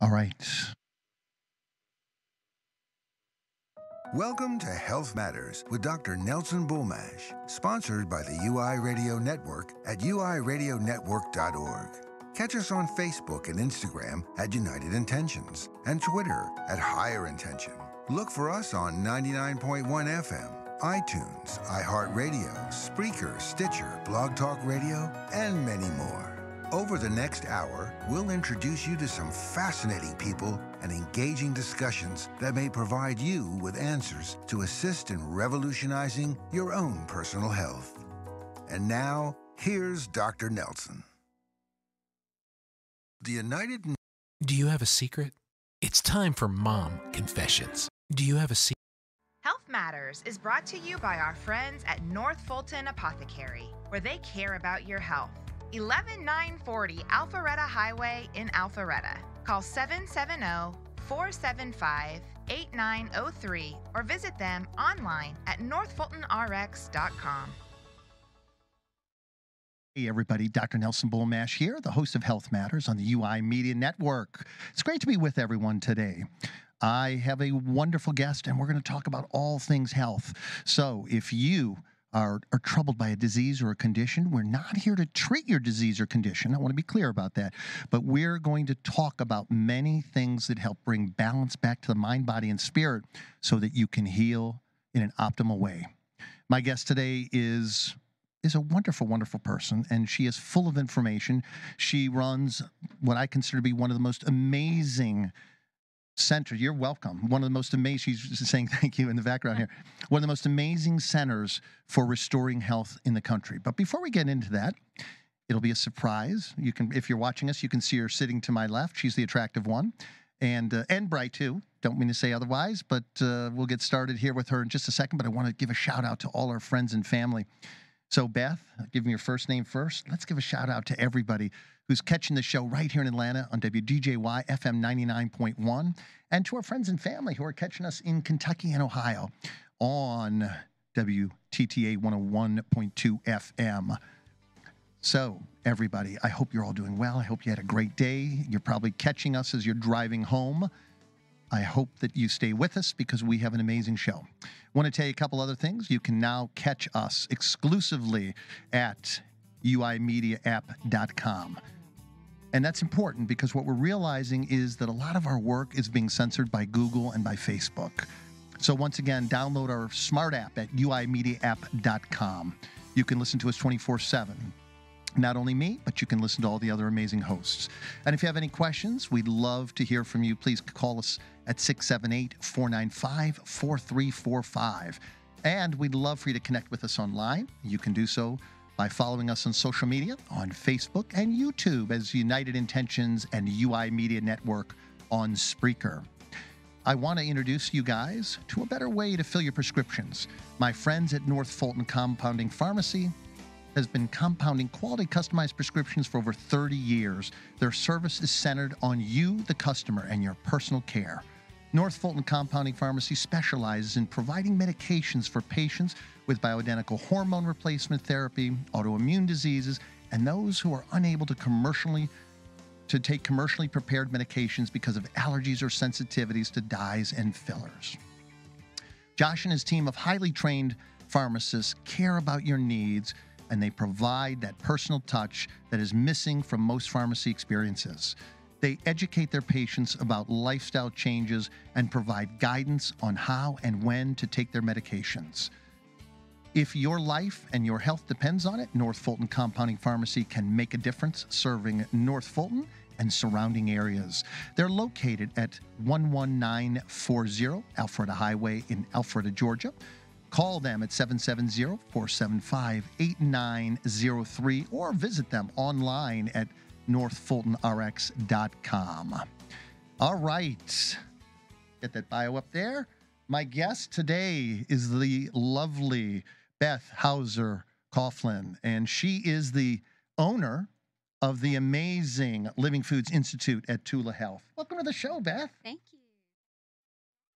All right. Welcome to Health Matters with Dr. Nelson Bulmash, sponsored by the UI Radio Network at uiradionetwork.org. Catch us on Facebook and Instagram at United Intentions and Twitter at Higher Intention. Look for us on 99.1 FM, iTunes, iHeartRadio, Spreaker, Stitcher, Blog Talk Radio, and many more. Over the next hour, we'll introduce you to some fascinating people and engaging discussions that may provide you with answers to assist in revolutionizing your own personal health. And now, here's Dr. Nelson. The United Do you have a secret? It's time for Mom Confessions. Do you have a secret? Health Matters is brought to you by our friends at North Fulton Apothecary, where they care about your health. 11940 Alpharetta Highway in Alpharetta. Call 770 475 8903 or visit them online at northfultonrx.com. Hey, everybody. Dr. Nelson Bulmash here, the host of Health Matters on the UI Media Network. It's great to be with everyone today. I have a wonderful guest, and we're going to talk about all things health. So, if you are, are troubled by a disease or a condition, we're not here to treat your disease or condition. I want to be clear about that. But we're going to talk about many things that help bring balance back to the mind, body, and spirit so that you can heal in an optimal way. My guest today is is a wonderful, wonderful person, and she is full of information. She runs what I consider to be one of the most amazing centers. You're welcome. One of the most amazing, she's saying thank you in the background here. One of the most amazing centers for restoring health in the country. But before we get into that, it'll be a surprise. You can, if you're watching us, you can see her sitting to my left. She's the attractive one, and uh, and bright too. Don't mean to say otherwise, but uh, we'll get started here with her in just a second. But I want to give a shout out to all our friends and family. So, Beth, give me your first name first. Let's give a shout out to everybody who's catching the show right here in Atlanta on WDJY FM 99.1, and to our friends and family who are catching us in Kentucky and Ohio on WTTA 101.2 FM. So, everybody, I hope you're all doing well. I hope you had a great day. You're probably catching us as you're driving home. I hope that you stay with us because we have an amazing show. Want to tell you a couple other things. You can now catch us exclusively at uimediaapp.com. And that's important because what we're realizing is that a lot of our work is being censored by Google and by Facebook. So, once again, download our smart app at uimediaapp.com. You can listen to us 24 7 not only me, but you can listen to all the other amazing hosts. And if you have any questions, we'd love to hear from you. Please call us at 678 495 4345. And we'd love for you to connect with us online. You can do so by following us on social media on Facebook and YouTube as United Intentions and UI Media Network on Spreaker. I want to introduce you guys to a better way to fill your prescriptions. My friends at North Fulton Compounding Pharmacy has been compounding quality customized prescriptions for over 30 years. Their service is centered on you, the customer, and your personal care. North Fulton Compounding Pharmacy specializes in providing medications for patients with bioidentical hormone replacement therapy, autoimmune diseases, and those who are unable to commercially to take commercially prepared medications because of allergies or sensitivities to dyes and fillers. Josh and his team of highly trained pharmacists care about your needs and they provide that personal touch that is missing from most pharmacy experiences. They educate their patients about lifestyle changes and provide guidance on how and when to take their medications. If your life and your health depends on it, North Fulton Compounding Pharmacy can make a difference serving North Fulton and surrounding areas. They're located at 11940 Alpharetta Highway in Alpharetta, Georgia. Call them at 770 475 8903 or visit them online at northfultonrx.com. All right. Get that bio up there. My guest today is the lovely Beth Houser Coghlin, and she is the owner of the amazing Living Foods Institute at Tula Health. Welcome to the show, Beth. Thank you.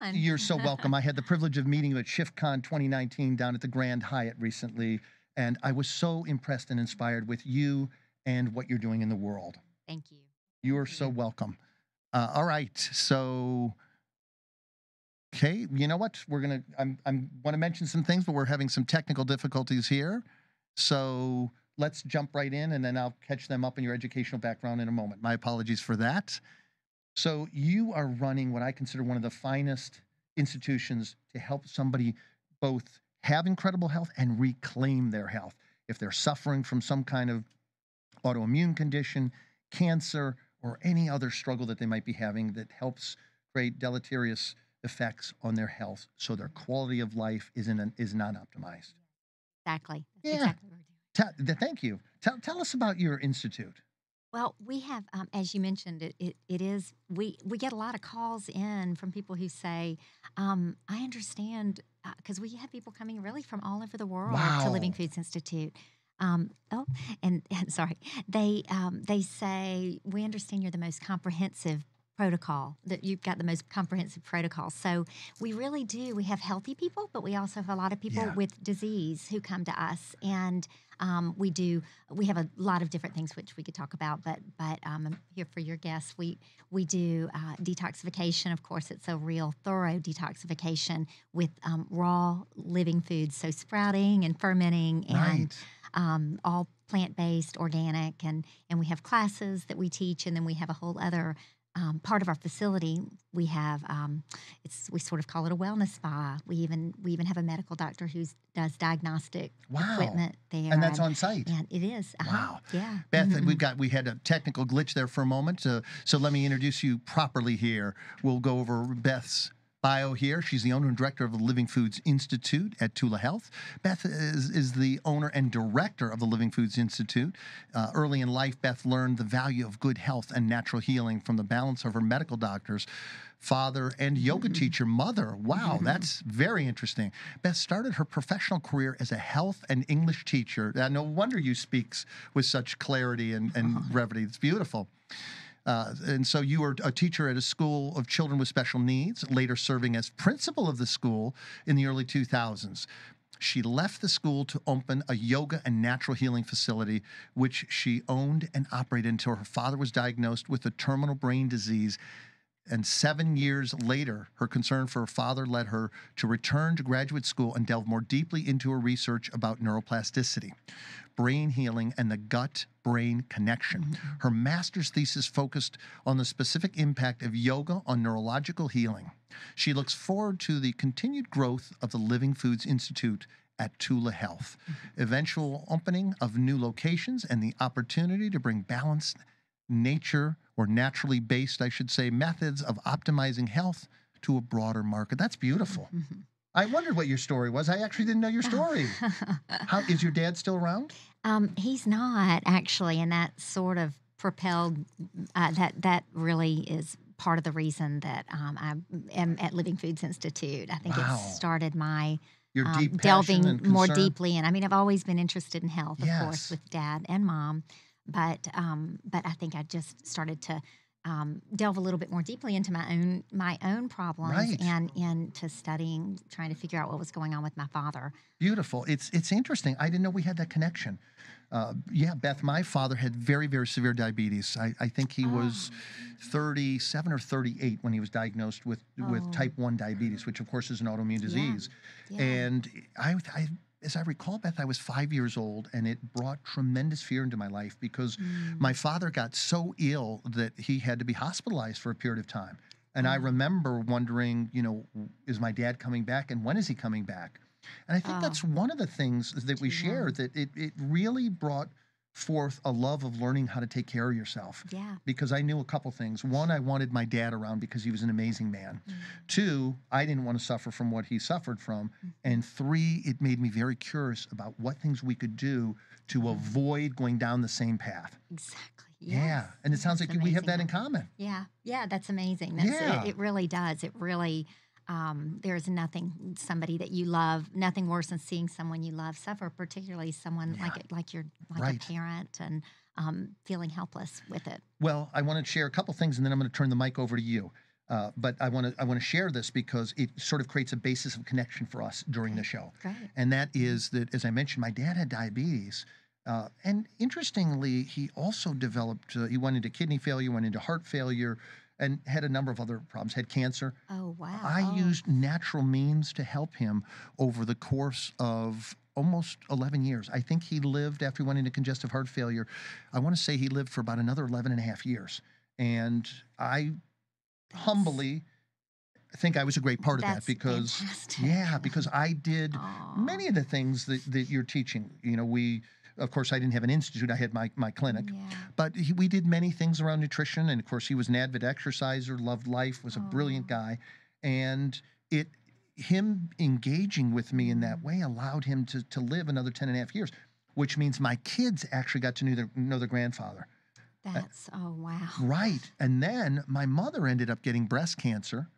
You're so welcome. I had the privilege of meeting you at ShiftCon 2019 down at the Grand Hyatt recently, and I was so impressed and inspired with you and what you're doing in the world. Thank you. You are so welcome. Uh, all right. So, okay, you know what? We're gonna. I'm. I'm want to mention some things, but we're having some technical difficulties here. So let's jump right in, and then I'll catch them up in your educational background in a moment. My apologies for that. So you are running what I consider one of the finest institutions to help somebody both have incredible health and reclaim their health. If they're suffering from some kind of autoimmune condition, cancer, or any other struggle that they might be having that helps create deleterious effects on their health so their quality of life is, in an, is not optimized. Exactly. Yeah. Exactly what we're doing. Tell, thank you. Tell, tell us about your institute. Well, we have, um, as you mentioned, it, it, it is, we, we get a lot of calls in from people who say, um, I understand, because we have people coming really from all over the world to Living Foods Institute. Um, oh, and, and sorry, they um, they say we understand you're the most comprehensive protocol that you've got the most comprehensive protocol. So we really do. We have healthy people, but we also have a lot of people Yeah. with disease who come to us, and um, we do. We have a lot of different things which we could talk about, but but um, I'm here for your guests. We we do uh, detoxification. Of course, it's a real thorough detoxification with um, raw living foods, so sprouting and fermenting and Right. Um, all plant based, organic, and and we have classes that we teach, and then we have a whole other um, part of our facility. We have um, it's we sort of call it a wellness spa. We even we even have a medical doctor who does diagnostic Wow. equipment there, And that's on site. And it is. uh-huh, Wow. Yeah. Beth, Mhm. we've got we had a technical glitch there for a moment, uh, so let me introduce you properly here. We'll go over Beth's bio here. She's the owner and director of the Living Foods Institute at Tula Health. Beth is, is the owner and director of the Living Foods Institute. Uh, early in life, Beth learned the value of good health and natural healing from the balance of her medical doctors. Father and yoga teacher, mother. Wow, that's very interesting. Beth started her professional career as a health and English teacher. Uh, no wonder you speak with such clarity and, and brevity. It's beautiful. Uh, and so you were a teacher at a school of children with special needs, later serving as principal of the school in the early 2000s. She left the school to open a yoga and natural healing facility, which she owned and operated until her father was diagnosed with a terminal brain disease. And seven years later, her concern for her father led her to return to graduate school and delve more deeply into her research about neuroplasticity, brain healing, and the gut brain connection. Mm-hmm. Her master's thesis focused on the specific impact of yoga on neurological healing. She looks forward to the continued growth of the Living Foods Institute at Tula Health, mm-hmm. eventual opening of new locations, and the opportunity to bring balanced nature or naturally based, I should say, methods of optimizing health to a broader market. That's beautiful. Mm-hmm. I wondered what your story was. I actually didn't know your story. How is your dad still around? Um, he's not actually, and that sort of propelled uh, that. That really is part of the reason that um, I am at Living Foods Institute. I think Wow. it started my Your um, deep delving more deeply and I mean, I've always been interested in health, of Yes. course, with dad and mom, but um, but I think I just started to. Um, delve a little bit more deeply into my own my own problems Right. and into studying, trying to figure out what was going on with my father. Beautiful. It's it's interesting. I didn't know we had that connection. Uh, yeah, Beth, my father had very, very severe diabetes. I, I think he was 37 or 38 when he was diagnosed with, with Oh. type 1 diabetes, which, of course, is an autoimmune disease. Yeah. And I, I, as I recall, Beth, I was five years old, and it brought tremendous fear into my life because Mm. my father got so ill that he had to be hospitalized for a period of time. And I Oh. remember wondering, you know, is my dad coming back, and when is he coming back? And I think Oh. that's one of the things that we share that it, it really brought forth a love of learning how to take care of yourself. Yeah. Because I knew a couple things. One, I wanted my dad around because he was an amazing man. Mm. Two, I didn't want to suffer from what he suffered from. Mm-hmm. And three, it made me very curious about what things we could do to Mm-hmm. avoid going down the same path. Exactly. Yeah. And it sounds That's like we have that in common. Yeah, yeah, that's amazing. That's, Yeah. it, it really does. It really, um, there's nothing somebody that you love, nothing worse than seeing someone you love suffer, particularly someone like Yeah. it, like your like Right. a parent, and um, feeling helpless with it. Well, I want to share a couple things, and then I'm going to turn the mic over to you. Uh, but I want to I want to share this because it sort of creates a basis of connection for us during the show, Great. and that is that as I mentioned, my dad had diabetes, uh, and interestingly, he also developed. Uh, he went into kidney failure, went into heart failure, and had a number of other problems, had cancer. Oh wow. I Oh, used natural means to help him over the course of almost 11 years. I think he lived after he went into congestive heart failure. I want to say he lived for about another 11 and a half years. And I that's- humbly think I was a great part of that because, fantastic. yeah, because I did Aw. many of the things that, that you're teaching. You know, we, of course, I didn't have an institute, I had my, my clinic. Yeah. But he, we did many things around nutrition, and of course, he was an avid exerciser, loved life, was a brilliant guy, and it him engaging with me in that Mm. way allowed him to to live another 10 and a half years, which means my kids actually got to know their know their grandfather. That's oh wow. Right, and then my mother ended up getting breast cancer,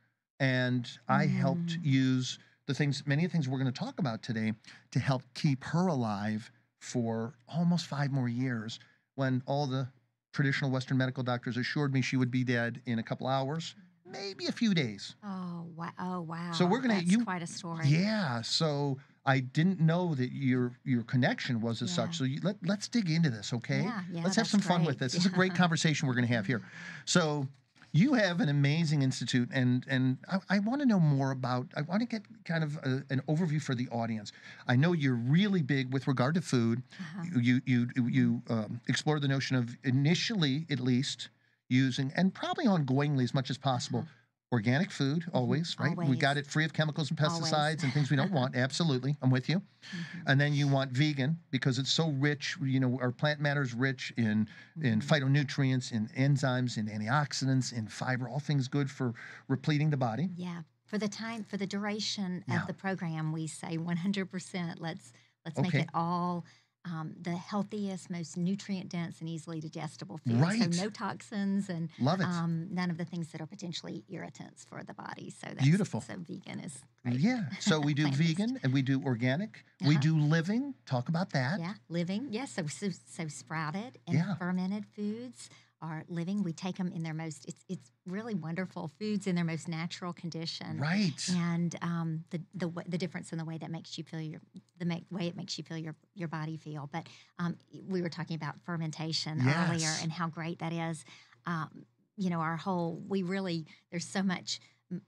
and I helped Mm. use the things, many of the things we're going to talk about today, to help keep her alive for almost five more years. When all the traditional Western medical doctors assured me she would be dead in a couple hours, maybe a few days. Oh wow. Oh wow. So we're gonna- That's you- quite a story. Yeah, so I didn't know that your your connection was as Yeah. such. So you, let let's dig into this, okay? Yeah, yeah, let's have some fun with great. this. This is a great conversation we're going to have here. So you have an amazing institute, and and I, I want to know more about. I want to get kind of a, an overview for the audience. I know you're really big with regard to food. Uh-huh. You you you um, explore the notion of initially, at least, using and probably ongoingly as much as possible. Organic food, always, right? We got. It free of chemicals and Always. pesticides and things we don't want. Absolutely, I'm with you. Mhm. And then you want vegan because it's so rich. You know, our plant matter is rich in in Mhm. phytonutrients, in enzymes, in antioxidants, in fiber. All things good for repleting the body. Yeah. For the time, for the duration Yeah. of the program, we say 100%. Let's let's make it all um, the healthiest, most nutrient dense, and easily digestible food. Right. So no toxins and Love it. um, none of the things that are potentially irritants for the body. So that's, Beautiful. So vegan is great. yeah. So we do vegan and we do organic. We Uh-huh. do living. Talk about that. Yeah, living. Yes, so, so so sprouted and Yeah. fermented foods are living. We take them in their most. It's it's really wonderful foods in their most natural condition. Right. and um, the the the difference in the way that makes you feel your the make, way it makes you feel your your body feel. But um, we were talking about fermentation earlier and how great that is. Um, you know, our whole we really there's so much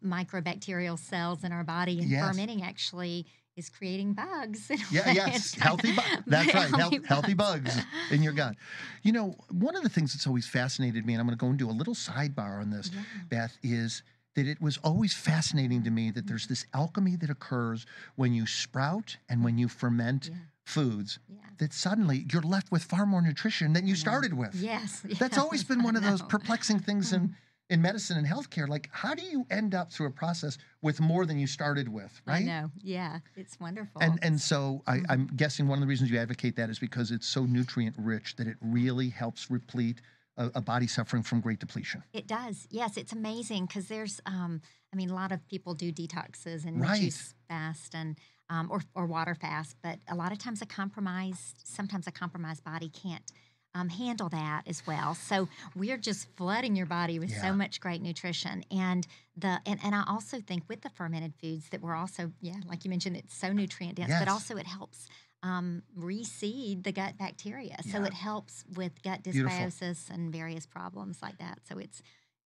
microbacterial cells in our body, and Yes. fermenting actually is creating bugs. Yeah, yes, healthy. Bu- that's right, health, healthy healthy bugs in your gut. You know, one of the things that's always fascinated me, and I'm going to go and do a little sidebar on this, Yeah. Beth, is that it was always fascinating to me that there's this mm-hmm. alchemy that occurs when you sprout and when you ferment Yeah. foods. Yeah. That suddenly you're left with far more nutrition than you started with. Yes. That's always been one of those perplexing things in mm-hmm. In medicine and healthcare. Like, how do you end up through a process with more than you started with? Right? I know. Yeah, it's wonderful. And and so I, Mhm. I'm guessing one of the reasons you advocate that is because it's so nutrient rich that it really helps replete a, a body suffering from great depletion. It does. Yes, it's amazing because there's, um, I mean, a lot of people do detoxes and Right. juice fast and um, or or water fast, but a lot of times a compromised, sometimes a compromised body can't um, handle that as well. So we're just flooding your body with Yeah. so much great nutrition, and the and, and I also think with the fermented foods that we're also yeah, like you mentioned, it's so nutrient dense, Yes. but also it helps. Um, reseed the gut bacteria, so Yeah. it helps with gut Beautiful. dysbiosis and various problems like that. So it's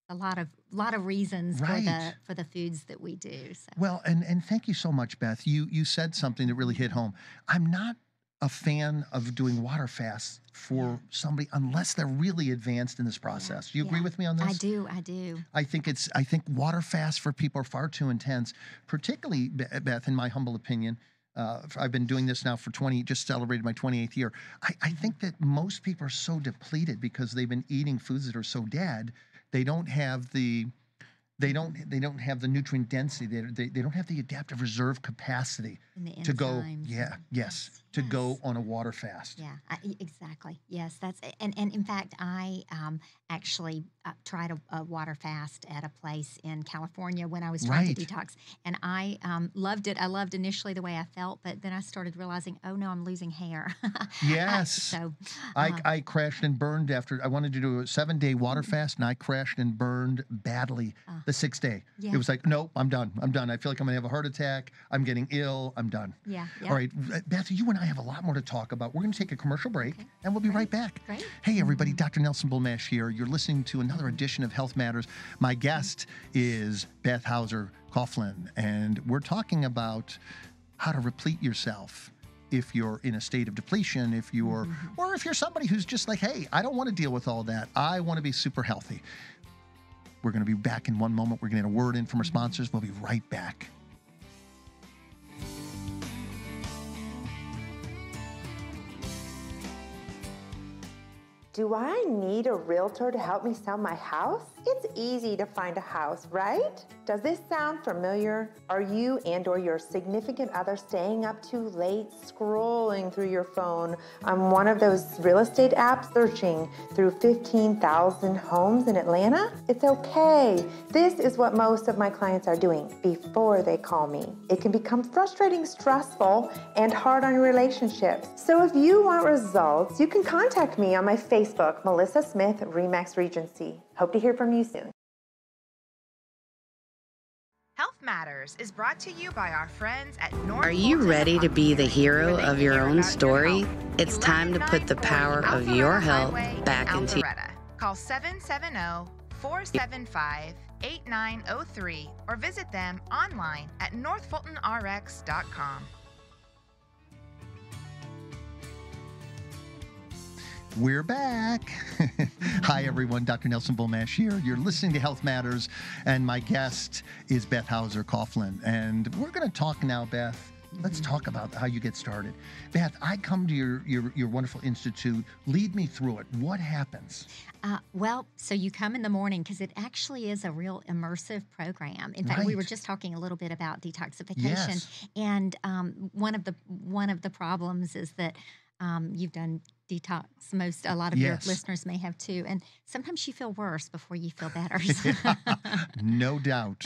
a lot of lot of reasons for the for the foods that we do. So Well, and and thank you so much, Beth. You you said something that really hit home. I'm not a fan of doing water fasts for somebody unless they're really advanced in this process. Do you agree yeah. with me on this? I do, I do. I think it's I think water fasts for people are far too intense, particularly Beth, in my humble opinion. Uh, I've been doing this now for 20, just celebrated my 28th year. I, I think that most people are so depleted because they've been eating foods that are so dead. They don't have the they don't they don't have the nutrient density. They, they, they don't have the adaptive reserve capacity the to go. Yeah, yes, to yes. go on a water fast. Yeah, I, exactly. Yes, that's and and in fact, I um, actually uh, tried a, a water fast at a place in California when I was trying to detox, and I um, loved it. I loved initially the way I felt, but then I started realizing, oh no, I'm losing hair. Yes. so I, uh, I crashed and burned after I wanted to do a seven day water fast and I crashed and burned badly Ah. the sixth day. Yeah. It was like, nope, I'm done. I'm done. I feel like I'm gonna have a heart attack. I'm getting ill. I'm done. yeah, yeah. All right, Beth, you and and I have a lot more to talk about. We're going to take a commercial break Okay. and we'll be right back. Great. Hey, everybody, Dr. Nelson Bulmash here. You're listening to another edition of Health Matters. My guest is Beth Houser Coghlin, and we're talking about how to replete yourself if you're in a state of depletion, if you're, mm-hmm. or if you're somebody who's just like, hey, I don't want to deal with all that. I want to be super healthy. We're going to be back in one moment. We're going to get a word in from our mm-hmm. sponsors. We'll be right back. Do I need a realtor to help me sell my house? It's easy to find a house, right? Does this sound familiar? Are you and or your significant other staying up too late scrolling through your phone on one of those real estate apps searching through 15,000 homes in Atlanta? It's okay. This is what most of my clients are doing before they call me. It can become frustrating, stressful, and hard on your relationships. So if you want results, you can contact me on my Facebook, Melissa Smith, Remax Regency. Hope to hear from you soon. Health Matters is brought to you by our friends at North. Are you ready to be the hero of your own story? health. It's time to put the power of your health Highway in back into- Alpharetta. Call 770-475-8903 or visit them online at northfultonrx.com. We're back. Hi, everyone. Dr. Nelson Bulmash here. You're listening to Health Matters, and my guest is Beth Houser Coghlin. And we're going to talk now, Beth. Let's talk about how you get started. Beth, I come to your, your, your wonderful institute. Lead me through it. What happens? Uh, well, so you come in the morning because it actually is a real immersive program. In fact, we were just talking a little bit about detoxification, Yes. and um, one of the one of the problems is that um, you've done detox. Most a lot of Yes. your listeners may have too, and sometimes you feel worse before you feel better. no doubt.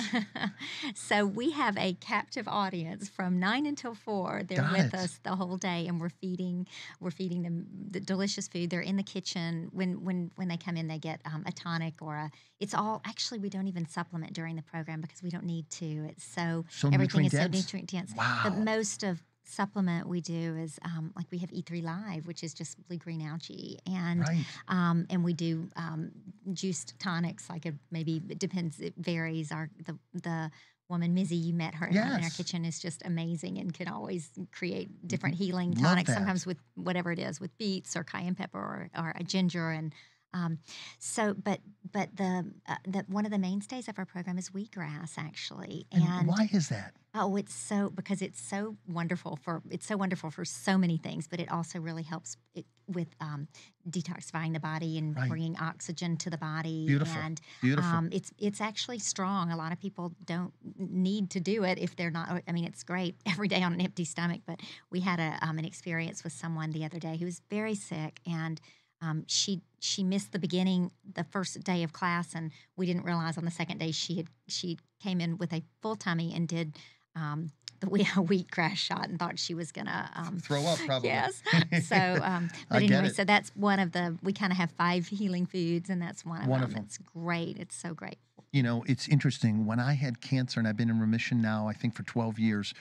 so we have a captive audience from nine until four. They're Got with it. us the whole day, and we're feeding we're feeding them the delicious food. They're in the kitchen when when when they come in. They get um, a tonic or a. It's all actually we don't even supplement during the program because we don't need to. It's so, So everything is dense? so nutrient dense. Wow. But most of supplement we do is um, like we have E3 Live, which is just blue green algae, and Right. um, and we do um, juiced tonics. Like a, maybe it depends. It varies. Our the the woman Mizzy you met her in our- in our kitchen is just amazing and can always create different healing tonics. Sometimes with whatever it is, with beets or cayenne pepper or, or a ginger and. Um, so, but but the uh, the one of the mainstays of our program is wheatgrass, actually, And, why is that? Oh, it's so because it's so wonderful for it's so wonderful for so many things, but it also really helps it, with um, detoxifying the body and Right. bringing oxygen to the body. Beautiful. And Beautiful. Um, it's it's actually strong. A lot of people don't need to do it if they're not. I mean, it's great every day on an empty stomach. But we had a um, an experience with someone the other day who was very sick and. Um, she she missed the beginning the first day of class and we didn't realize on the second day she had she came in with a full tummy and did um, the wheat, wheatgrass shot and thought she was gonna um, Throw up, probably. Yes. So, um, but anyway, so that's one of the. We kind of have five healing foods, and that's one of Wonderful. them. It's great. It's so great. You know, it's interesting. When I had cancer and I've been in remission now, I think for 12 years,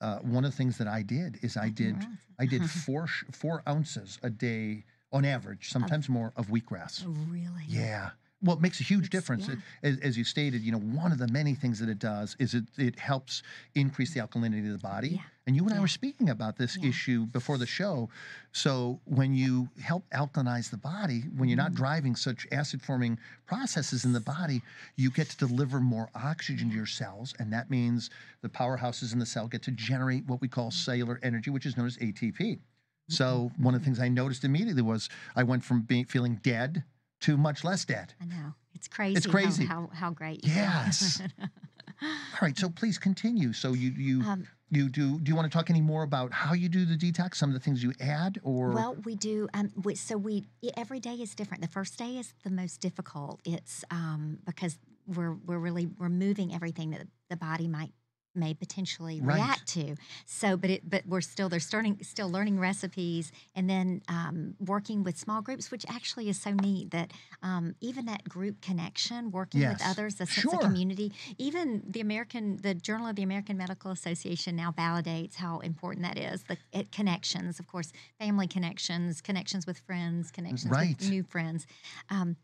uh, one of the things that I did is I did I did four four ounces a day on average, sometimes more of wheatgrass. Really. Yeah. Well, it makes a huge It's- difference. yeah. As, as you stated, you know, one of the many things that it does is it, it helps increase the alkalinity of the body. Yeah. And you and I were speaking about this Yeah. issue before the show. So when you help alkalinize the body, when you're not Mm-hmm. driving such acid forming processes in the body, you get to deliver more oxygen to your cells. And that means the powerhouses in the cell get to generate what we call cellular energy, which is known as ATP. So one of the things I noticed immediately was I went from being feeling dead to much less dead. I know. It's crazy. how- crazy. How, how, great. you feel. Yes. All right, so please continue. So you you Um, you do do you want to talk any more about how you do the detox? Some of the things you add, or Well, we do. Um, we, so we every day is different. The first day is the most difficult. It's um, because we're we're really removing everything that the body might may potentially Right. react to. So, but it, but we're still they're starting still learning recipes and then um, working with small groups, which actually is so neat that um, even that group connection, working with others, the sense Sure. of community. Even the American, the Journal of the American Medical Association now validates how important that is. The it, connections, of course, family connections, connections with friends, connections Right. with new friends. Um,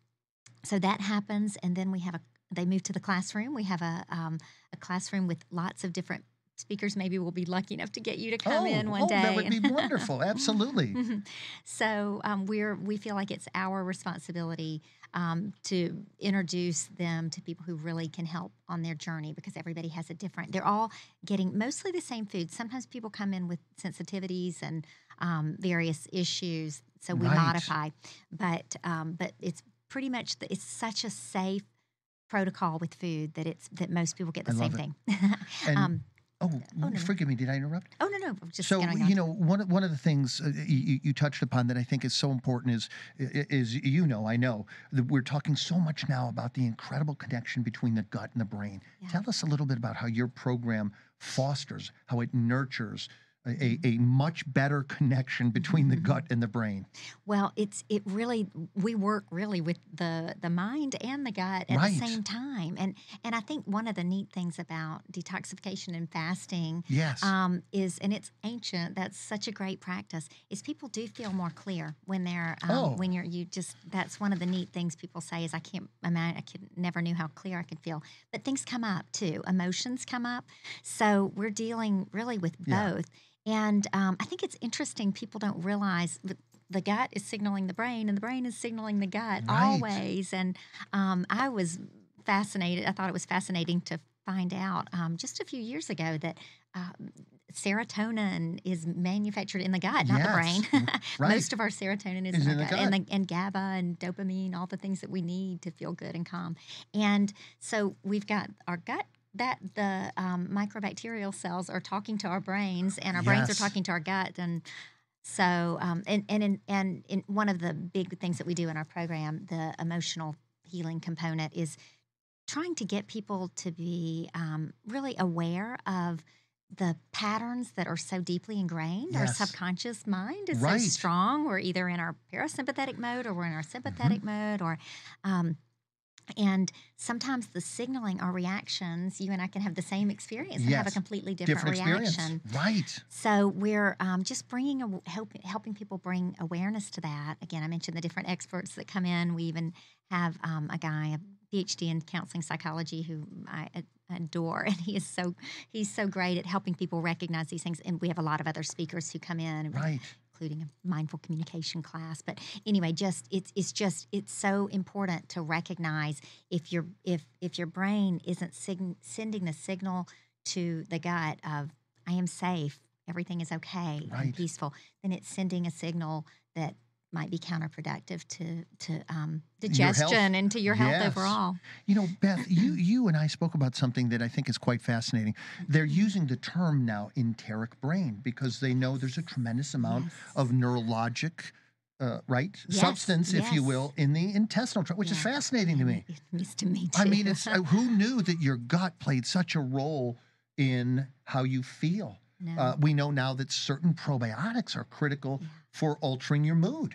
so that happens, and then we have a. They move to the classroom. We have a um, a classroom with lots of different speakers. Maybe we'll be lucky enough to get you to come oh, in one oh, day. that would be wonderful. Absolutely. so um, we're we feel like it's our responsibility um, to introduce them to people who really can help on their journey because everybody has a different. They're all getting mostly the same food. Sometimes people come in with sensitivities and um, various issues, so we Right. modify. But um, but it's pretty much the, it's such a safe protocol with food that it's that most people get the I same thing. And um, oh, no, no. forgive me. Did I interrupt? oh no no just so you know one of, one of the things uh, you, you touched upon that I think is so important is is you know I know that we're talking so much now about the incredible connection between the gut and the brain. Yeah. Tell us a little bit about how your program fosters, how it nurtures a, a, Mm-hmm. much better connection between the gut and the brain. Well, it's it really we work really with the the mind and the gut at Right. the same time, and and I think one of the neat things about detoxification and fasting Yes. um, is, and it's ancient. That's such a great practice. Is people do feel more clear when they're um, Oh. when you're you just. That's one of the neat things people say is I can't imagine I could never knew how clear I could feel. But things come up too. Emotions come up. So we're dealing really with Yeah. And um, I think it's interesting. People don't realize that the gut is signaling the brain, and the brain is signaling the gut Right. always. And um, I was fascinated. I thought it was fascinating to find out um, just a few years ago that um, serotonin is manufactured in the gut, not the brain. Right. Most of our serotonin is, Is in, in the the gut, and, the, and GABA and dopamine, all the things that we need to feel good and calm. And so we've got our gut. That the um, microbacterial cells are talking to our brains, and our brains are talking to our gut, and so, um, and and in, and in one of the big things that we do in our program, the emotional healing component is trying to get people to be um, really aware of the patterns that are so deeply ingrained. Our subconscious mind is Right. so strong. We're either in our parasympathetic mode or we're in our sympathetic Mm-hmm. mode, or um, and sometimes the signaling our reactions, you and I can have the same experience and have a completely different, Different reaction. Right. So we're um, just bringing a, help, helping people bring awareness to that. Again, I mentioned the different experts that come in. We even have um, a guy, a PhD in counseling psychology, who I adore, and he is so he's so great at helping people recognize these things. And we have a lot of other speakers who come in, Right. Including a mindful communication class. But anyway, just it's it's just it's so important to recognize if your if if your brain isn't sign, sending the signal to the gut of I am safe, everything is okay Right. and peaceful, then it's sending a signal that might be counterproductive to to um, digestion and to your health Yes. overall. You know, Beth, you you and I spoke about something that I think is quite fascinating. They're using the term now enteric brain because they know there's a tremendous amount Yes. of neurologic, uh, right, Yes, substance, if you will, in the intestinal tract, which is fascinating to me. It is to me too. I mean, it's uh, who knew that your gut played such a role in how you feel. No. Uh, we know now that certain probiotics are critical Yeah. for altering your mood.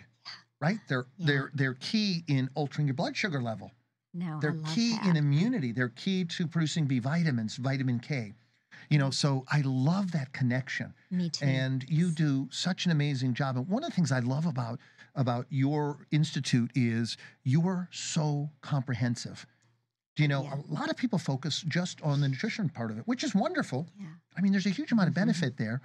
Right? They're Yeah. they're they're key in altering your blood sugar level. no, They're key that. in immunity. They're key to producing B vitamins, vitamin K. You know, so I love that connection. me too. And you do such an amazing job. And one of the things I love about about your institute is you're so comprehensive. You know, a lot of people focus just on the nutrition part of it, which is wonderful. yeah. I mean, there's a huge amount of Mhm. benefit there,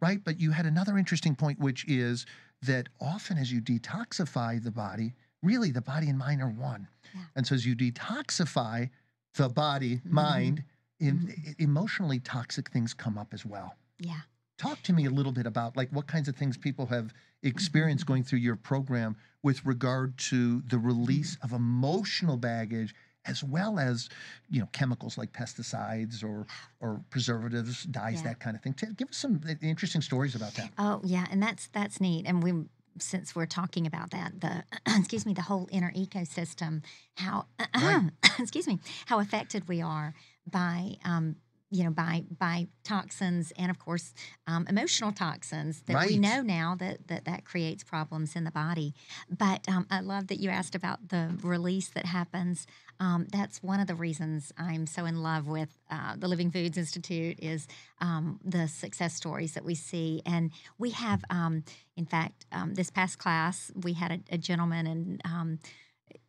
right? But you had another interesting point, which is that often as you detoxify the body, really the body and mind are one. Yeah. And so as you detoxify the body, Mhm. mind, in, e- emotionally toxic things come up as well. Yeah. Talk to me a little bit about like what kinds of things people have experienced Mm-hmm. going through your program with regard to the release Mm-hmm. of emotional baggage as well as you know chemicals like pesticides or or preservatives, dyes, Yeah. that kind of thing. Give us some uh, interesting stories about that. Oh yeah, and that's that's neat. And we since we're talking about that, the excuse me, the whole inner ecosystem, how Right. excuse me, how affected we are by um, you know, by by toxins and of course um, emotional toxins that we know now that that that creates problems in the body. But um, I love that you asked about the release that happens. Um, that's one of the reasons I'm so in love with uh, the Living Foods Institute is um, the success stories that we see, and we have, um, in fact, um, this past class we had a, a gentleman and. Um,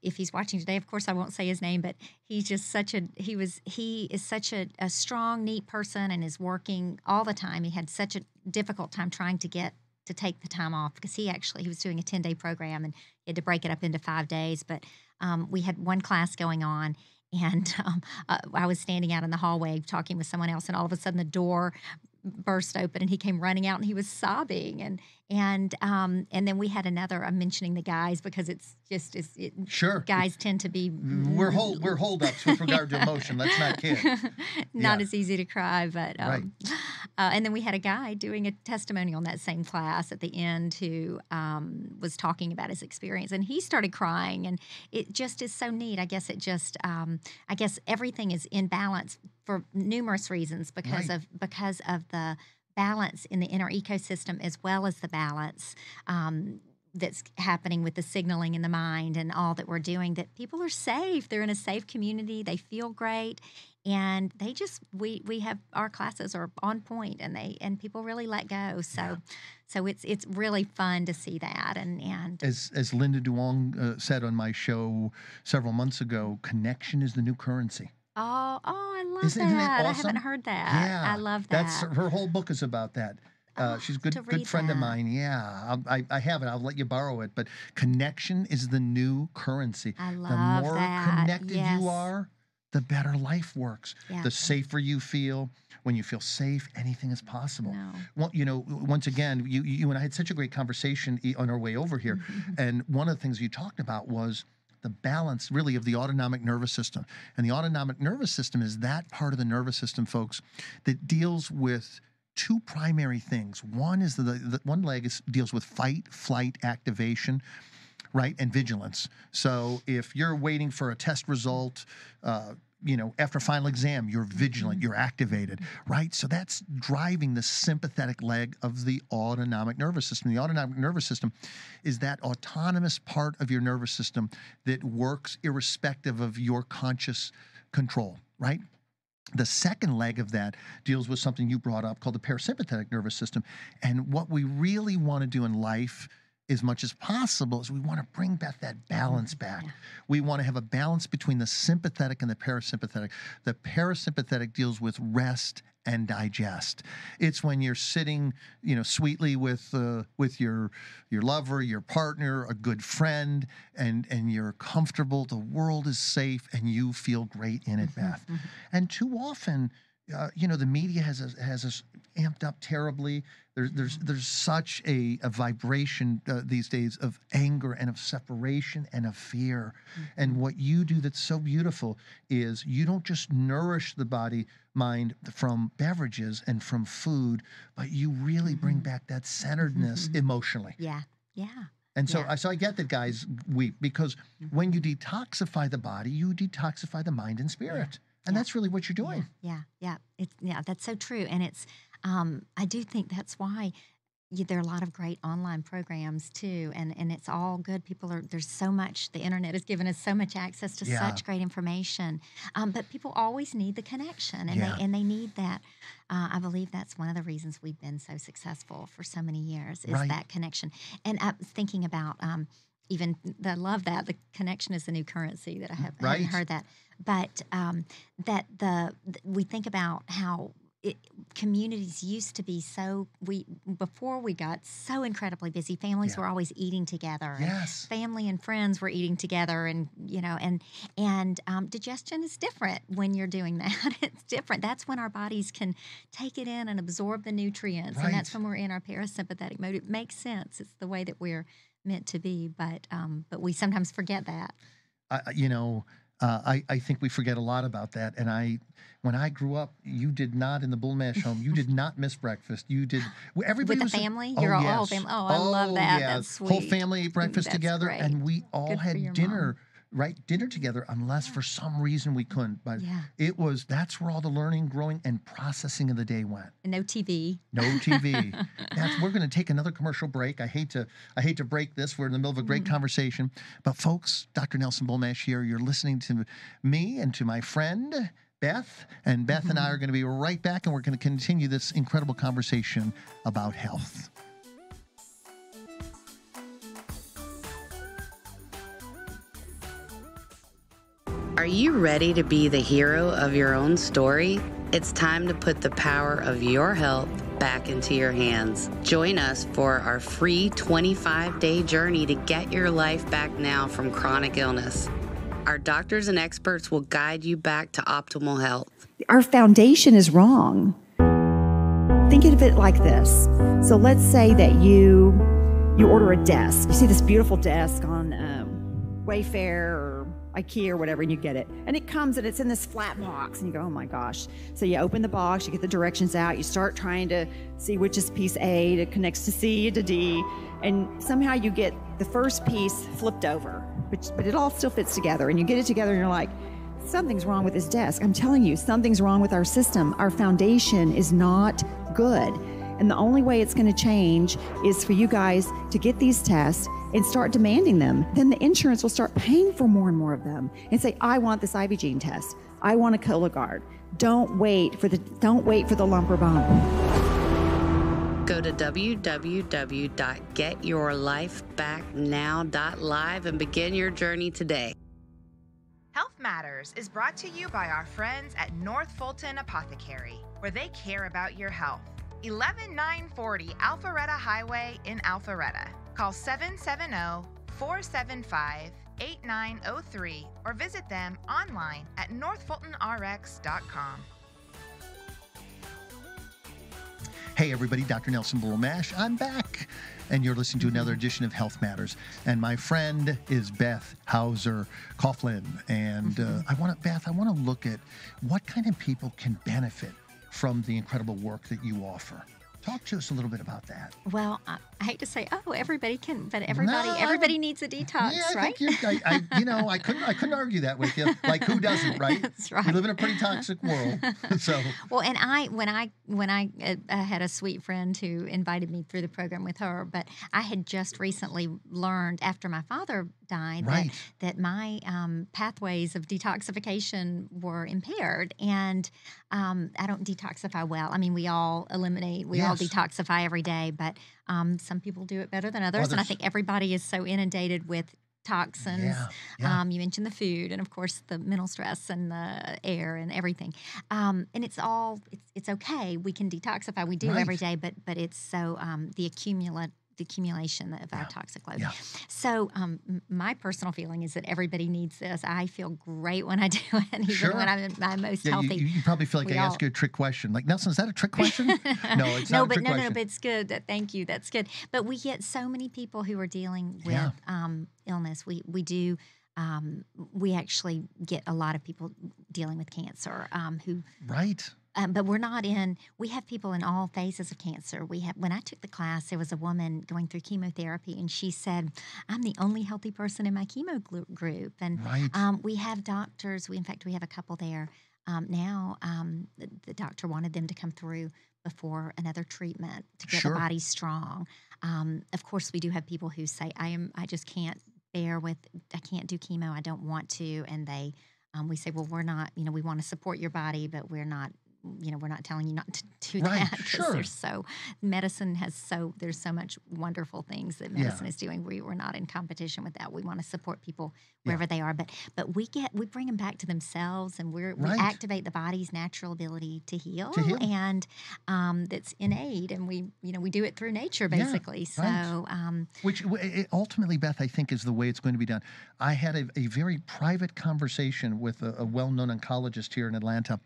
if he's watching today, of course I won't say his name, but he's just such a he was he is such a, a strong, neat person and is working all the time. He had such a difficult time trying to get to take the time off because he actually he was doing a 10 day program and he had to break it up into five days. But um, we had one class going on and um, uh, I was standing out in the hallway talking with someone else, and all of a sudden the door burst open, and he came running out, and he was sobbing, and and um, and then we had another. I'm mentioning the guys because it's just it's, it, Sure. guys tend to be We're hold we're holdups with regard to emotion. Let's not kid. not Yeah. as easy to cry, but um, Right. uh, and then we had a guy doing a testimonial in that same class at the end who um, was talking about his experience, and he started crying, and it just is so neat. I guess it just, um, I guess everything is in balance for numerous reasons because Right. of because of the balance in the inner ecosystem as well as the balance. Um, that's happening with the signaling in the mind and all that we're doing that people are safe they're in a safe community they feel great and they just we we have our classes are on point and they and people really let go so so it's it's really fun to see that and and As as Linda Duong uh, said on my show several months ago, connection is the new currency. Oh oh i love Isn't- isn't it that i haven't heard that Yeah, i love that That's her whole book is about that. Uh, she's a good good friend of mine. Yeah, I I have it. I'll let you borrow it. But connection is the new currency. i love that. the more that connected yes. you are, the better life works. Yeah. The safer you feel. When you feel safe, anything is possible. No. Well, you know, once again, you you and I had such a great conversation on our way over here, and one of the things you talked about was the balance really of the autonomic nervous system. And the autonomic nervous system is that part of the nervous system, folks, that deals with two primary things. One is the, the one leg is, deals with fight, flight, activation, right, and vigilance. So if you're waiting for a test result, uh, you know, after final exam, you're vigilant, mm-hmm. you're activated, right? So that's driving the sympathetic leg of the autonomic nervous system. The autonomic nervous system is that autonomous part of your nervous system that works irrespective of your conscious control, right? The second leg of that deals with something you brought up called the parasympathetic nervous system. And what we really want to do in life, as much as possible, is we want to bring back that balance mm-hmm. back. We want to have a balance between the sympathetic and the parasympathetic. The parasympathetic deals with rest and digest. It's when you're sitting, you know, sweetly with uh, with your your lover, your partner, a good friend, and and you're comfortable. The world is safe, and you feel great in it, mm-hmm. Beth. Mm-hmm. And too often, uh, you know, the media has us, has us amped up terribly. There's there's there's such a, a vibration uh, these days of anger and of separation and of fear. And what you do that's so beautiful is you don't just nourish the body mind from beverages and from food, but you really bring back that centeredness emotionally. yeah yeah And so, Yeah. I so I get that guys weep because when you detoxify the body, you detoxify the mind and spirit, and Yeah. that's really what you're doing. Yeah, yeah, it's yeah, that's so true, and it's um, I do think that's why you, there are a lot of great online programs too, and and it's all good. People are there's so much the internet has given us so much access to Yeah. such great information, um, but people always need the connection, and Yeah. they and they need that. Uh, I believe that's one of the reasons we've been so successful for so many years is Right. that connection. And I was thinking about. Um, even I love that the connection is the new currency that I have Right. hadn't heard that, but um, that the we think about how it, communities used to be so we before we got so incredibly busy families Yeah. were always eating together and Yes. family and friends were eating together and you know and and um, digestion is different when you're doing that. It's different. That's when our bodies can take it in and absorb the nutrients and that's when we're in our parasympathetic mode. It makes sense. It's the way that we're meant to be but um, but we sometimes forget that. I- you know, uh, I, I think we forget a lot about that. And I, when I grew up, you did not in the Bulmash home. You did not miss breakfast. You did. Everybody with the was family? You're all- all family. Oh, I love that. That's Whole family ate breakfast That's together, great. and we all Good had dinner right dinner together unless for some reason we couldn't. But Yeah. it was that's where all the learning, growing, and processing of the day went. And no TV. No TV. That's we're going to take another commercial break. I hate to I hate to break this. We're in the middle of a great mm. conversation, but folks, Dr. Nelson Bulmash here. You're listening to me and to my friend Beth, and Beth and I mm-hmm. are going to be right back, and we're going to continue this incredible conversation about health. Are you ready to be the hero of your own story? It's time to put the power of your health back into your hands. Join us for our free 25 day journey to get your life back now from chronic illness. Our doctors and experts will guide you back to optimal health. our foundation is wrong. Think of it like this. So let's say that you you order a desk. You see this beautiful desk on um, Wayfair IKEA or whatever, and you get it. And it comes and it's in this flat box, and you go, oh my gosh. So you open the box, you get the directions out, you start trying to see which is piece A that connects to C to D, and somehow you get the first piece flipped over, but, but it all still fits together. And you get it together, and you're like, something's wrong with this desk. I'm telling you, something's wrong with our system. Our foundation is not good. And the only way it's going to change is for you guys to get these tests and start demanding them. Then the insurance will start paying for more and more of them and say, I want this IvyGene test. I want a Cologuard. Don't wait for the don't wait for the lump or bump. Go to www.getyourlifebacknow.live and begin your journey today. Health Matters is brought to you by our friends at North Fulton Apothecary, where they care about your health. 11940 Alpharetta Highway in Alpharetta. Call 770 475 8903 or visit them online at northfultonrx.com. Hey, everybody, Dr. Nelson Bulmash. I'm back, and you're listening to another edition of Health Matters. And my friend is Beth Houser Coghlin. And uh, I want to, Beth, I want to look at what kind of people can benefit from the incredible work that you offer. Talk to us a little bit about that. Well, I, I hate to say, oh, everybody can, but everybody, No, everybody needs a detox, yeah, I right? think you're, I, I, you know, I couldn't, I couldn't argue that with you. Like, who doesn't, right? That's right. We live in a pretty toxic world, so Well, and I when I when I, uh, I had a sweet friend who invited me through the program with her, but I had just recently learned after my father died Right. that that my um, pathways of detoxification were impaired, and um, I don't detoxify well. I mean, we all eliminate, we all detoxify every day, but um, some people do it better than others, and I think everybody is so inundated with toxins. Yeah, yeah. Um, you mentioned the food, and of course the mental stress and the air and everything. Um, and it's all it's it's okay. We can detoxify. We do every Right. day, but but it's so um, the accumulate the accumulation of our toxic load. Yeah. So um, my personal feeling is that everybody needs this. I feel great when I do it, even Sure. when I'm my most yeah, you, healthy. you probably feel like We I asked all- you a trick question. Like, Nelson, is that a trick question? no, it's no, not a but trick no, no, but it's good. Thank you. That's good. But we get so many people who are dealing with Yeah. um, illness. We we do. Um, we actually get a lot of people dealing with cancer um, who right. Um, but we're not in. We have people in all phases of cancer. We have. When I took the class, there was a woman going through chemotherapy, and she said, "I'm the only healthy person in my chemo glu- group." And Right. um, we have doctors. We, in fact, we have a couple there um, now. Um, the, the doctor wanted them to come through before another treatment to get Sure. the body strong. Um, of course, we do have people who say, "I am. I just can't bear with. I can't do chemo. I don't want to," and they. Um, we say, well, we're not, you know, we want to support your body, but we're not, you know, we're not telling you not to do Right, that. sure. There's so, medicine has so, there's so much wonderful things that Yeah. medicine is doing. We, we're not in competition with that. We want to support people Yeah. wherever they are, but, but we get, we bring them back to themselves and we're, Right. we activate the body's natural ability to heal, To heal. and um, that's innate. And we, you know, we do it through nature Yeah, basically. So, right. um, Which ultimately, Beth, I think is the way it's going to be done. I had a, a very private conversation with a, a well known oncologist here in Atlanta.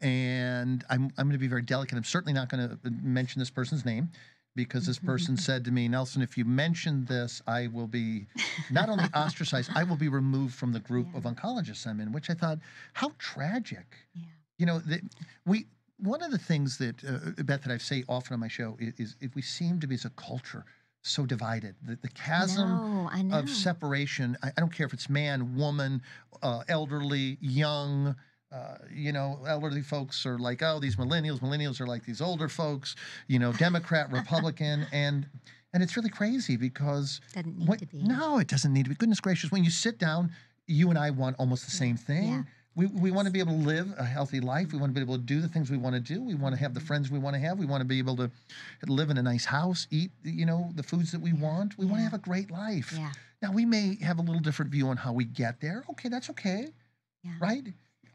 And I'm, I'm going to be very delicate. I'm certainly not going to mention this person's name because this person said to me, Nelson, if you mention this, I will be not only ostracized, I will be removed from the group of oncologists I'm in, which I thought, how tragic. Yeah. You know, that we, one of the things that, uh, Beth, that I say often on my show is, is if we seem to be as a culture so divided. The, the chasm No, I know. of separation. I, I don't care if it's man, woman, uh, elderly, young. Uh, you know, elderly folks are like, oh, these millennials. Millennials are like these older folks. You know, Democrat, Republican, and and it's really crazy because Doesn't need what- to be. no, it doesn't need to be. Goodness gracious, when you sit down, you and I want almost the same thing. Yeah. We, we want to be able to live a healthy life. We want to be able to do the things we want to do. We want to have the friends we want to have. We want to be able to live in a nice house, eat, you know, the foods that we want. We want to have a great life. Yeah. Now, we may have a little different view on how we get there. Okay, that's okay, Yeah. right?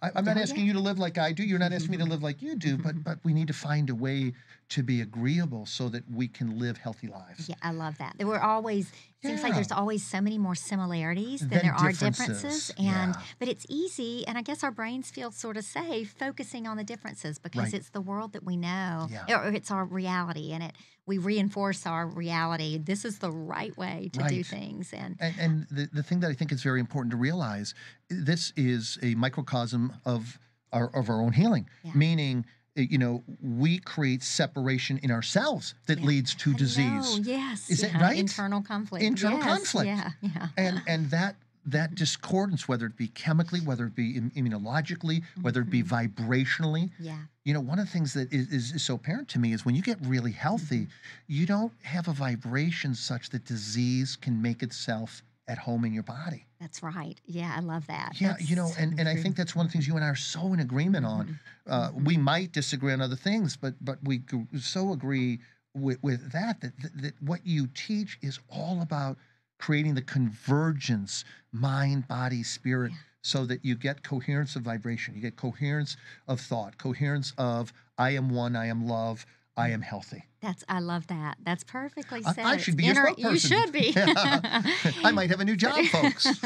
I, I'm not asking you to live like I do. You're not asking me to live like you do, Mm-hmm. but but we need to find a way to be agreeable so that we can live healthy lives. Yeah, I love that. There were always seems like there's always so many more similarities than, Than there are differences, differences, and yeah. but it's easy, and I guess our brains feel sort of safe focusing on the differences because Right. it's the world that we know, Yeah. or it's our reality, and it we reinforce our reality. This is the right way to do things, and And, and the, the thing that I think is very important to realize, this is a microcosm of our of our own healing. Meaning, you know, we create separation in ourselves that Yeah. leads to I disease. know, yes, Is it yeah, right? Internal conflict. Internal yes, conflict. Yeah, yeah. and and that that discordance, whether it be chemically, whether it be im- immunologically, whether it be Mm-hmm. vibrationally, yeah. you know, one of the things that is, is, is so apparent to me is when you get really healthy, Mm-hmm. you don't have a vibration such that disease can make itself at home in your body. That's right. Yeah, I love that. Yeah, That's you know, and, and I think that's one of the things you and I are so in agreement on. Mm-hmm. Uh, mm-hmm. we might disagree on other things, but but we so agree with, with that, that that that what you teach is all about creating the convergence, mind, body, spirit, so that you get coherence of vibration, you get coherence of thought, coherence of I am one, I am love, I mm-hmm. am healthy. That's I love that. That's perfectly said. I It's should be your inner- spokesperson. You should be. I might have a new job, folks.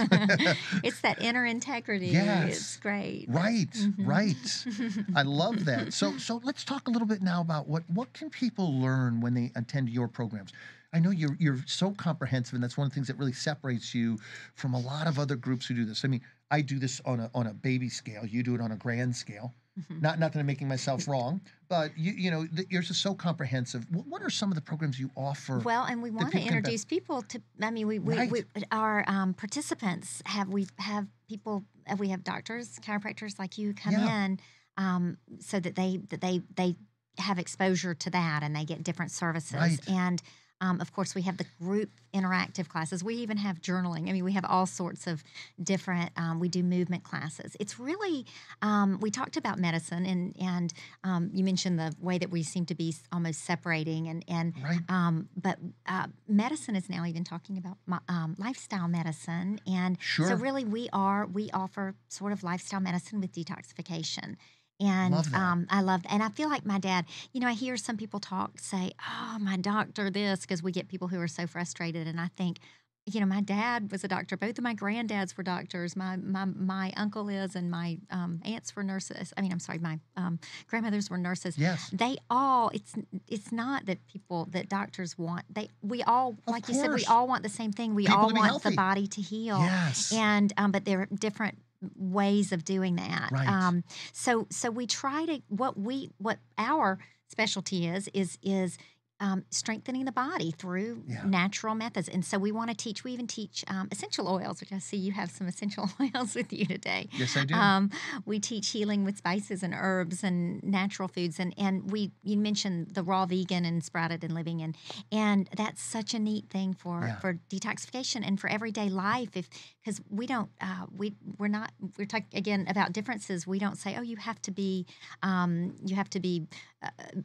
it's that inner integrity. Yes. It's great. Right, Mhm. right. I love that. So, so let's talk a little bit now about what what can people learn when they attend your programs. I know you're you're so comprehensive, and that's one of the things that really separates you from a lot of other groups who do this. I mean, I do this on a on a baby scale. You do it on a grand scale. Mhm. Not not that I'm making myself wrong, but you you know th- yours is so comprehensive. What, what are some of the programs you offer? Well, and we want to can be- introduce people to. I mean, we, we, Right. we our um, participants have we have people. uh, We have doctors, chiropractors like you come Yeah. in, um, so that they that they they have exposure to that and they get different services. Right. And um, of course, we have the group interactive classes. We even have journaling. I mean, we have all sorts of different. Um, we do movement classes. It's really. Um, we talked about medicine, and and um, you mentioned the way that we seem to be almost separating, and and right. um, but uh, medicine is now even talking about um, lifestyle medicine, and Sure. so really we are we offer sort of lifestyle medicine with detoxification. And Love that. um, I love, and I feel like my dad. You know, I hear some people talk, say, "Oh, my doctor, this," because we get people who are so frustrated, and I think, you know, my dad was a doctor. Both of my granddads were doctors. My my my uncle is, and my um, aunts were nurses. I mean, I'm sorry, my um, grandmothers were nurses Yes. they all it's it's not that people that doctors want they we all Of like you said we all want the same thing we People all want healthy. the body to heal Yes. and um, but they're different ways of doing that Right. um, so so we try to what we what our specialty is is is um, strengthening the body through Yeah. natural methods. And so we want to teach, we even teach um, essential oils, which I see you have some essential oils with you today. Yes, I do. Um, we teach healing with spices and herbs and natural foods, and and we you mentioned the raw vegan and sprouted and living, and and that's such a neat thing for Yeah. for detoxification and for everyday life. If because we don't uh, we we're not we're talking again about differences. We don't say oh you have to be um, you have to be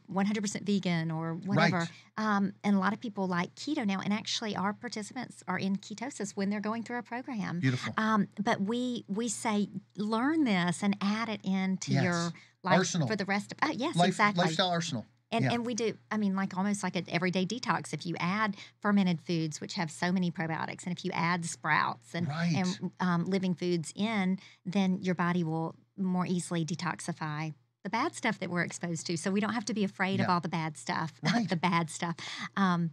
one hundred percent vegan or whatever. Right. Um, and a lot of people like keto now, and actually our participants are in ketosis when they're going through a program. Beautiful. Um, but we we say learn this and add it into Yes. your life Arsenal. for the rest of. Uh, yes, Life, exactly. Lifestyle arsenal. And yeah. and we do. I mean, like almost like an everyday detox. If you add fermented foods, which have so many probiotics, and if you add sprouts and Right. and um, living foods in, then your body will more easily detoxify the bad stuff that we're exposed to. So we don't have to be afraid of all the bad stuff. Right. the bad stuff. Um,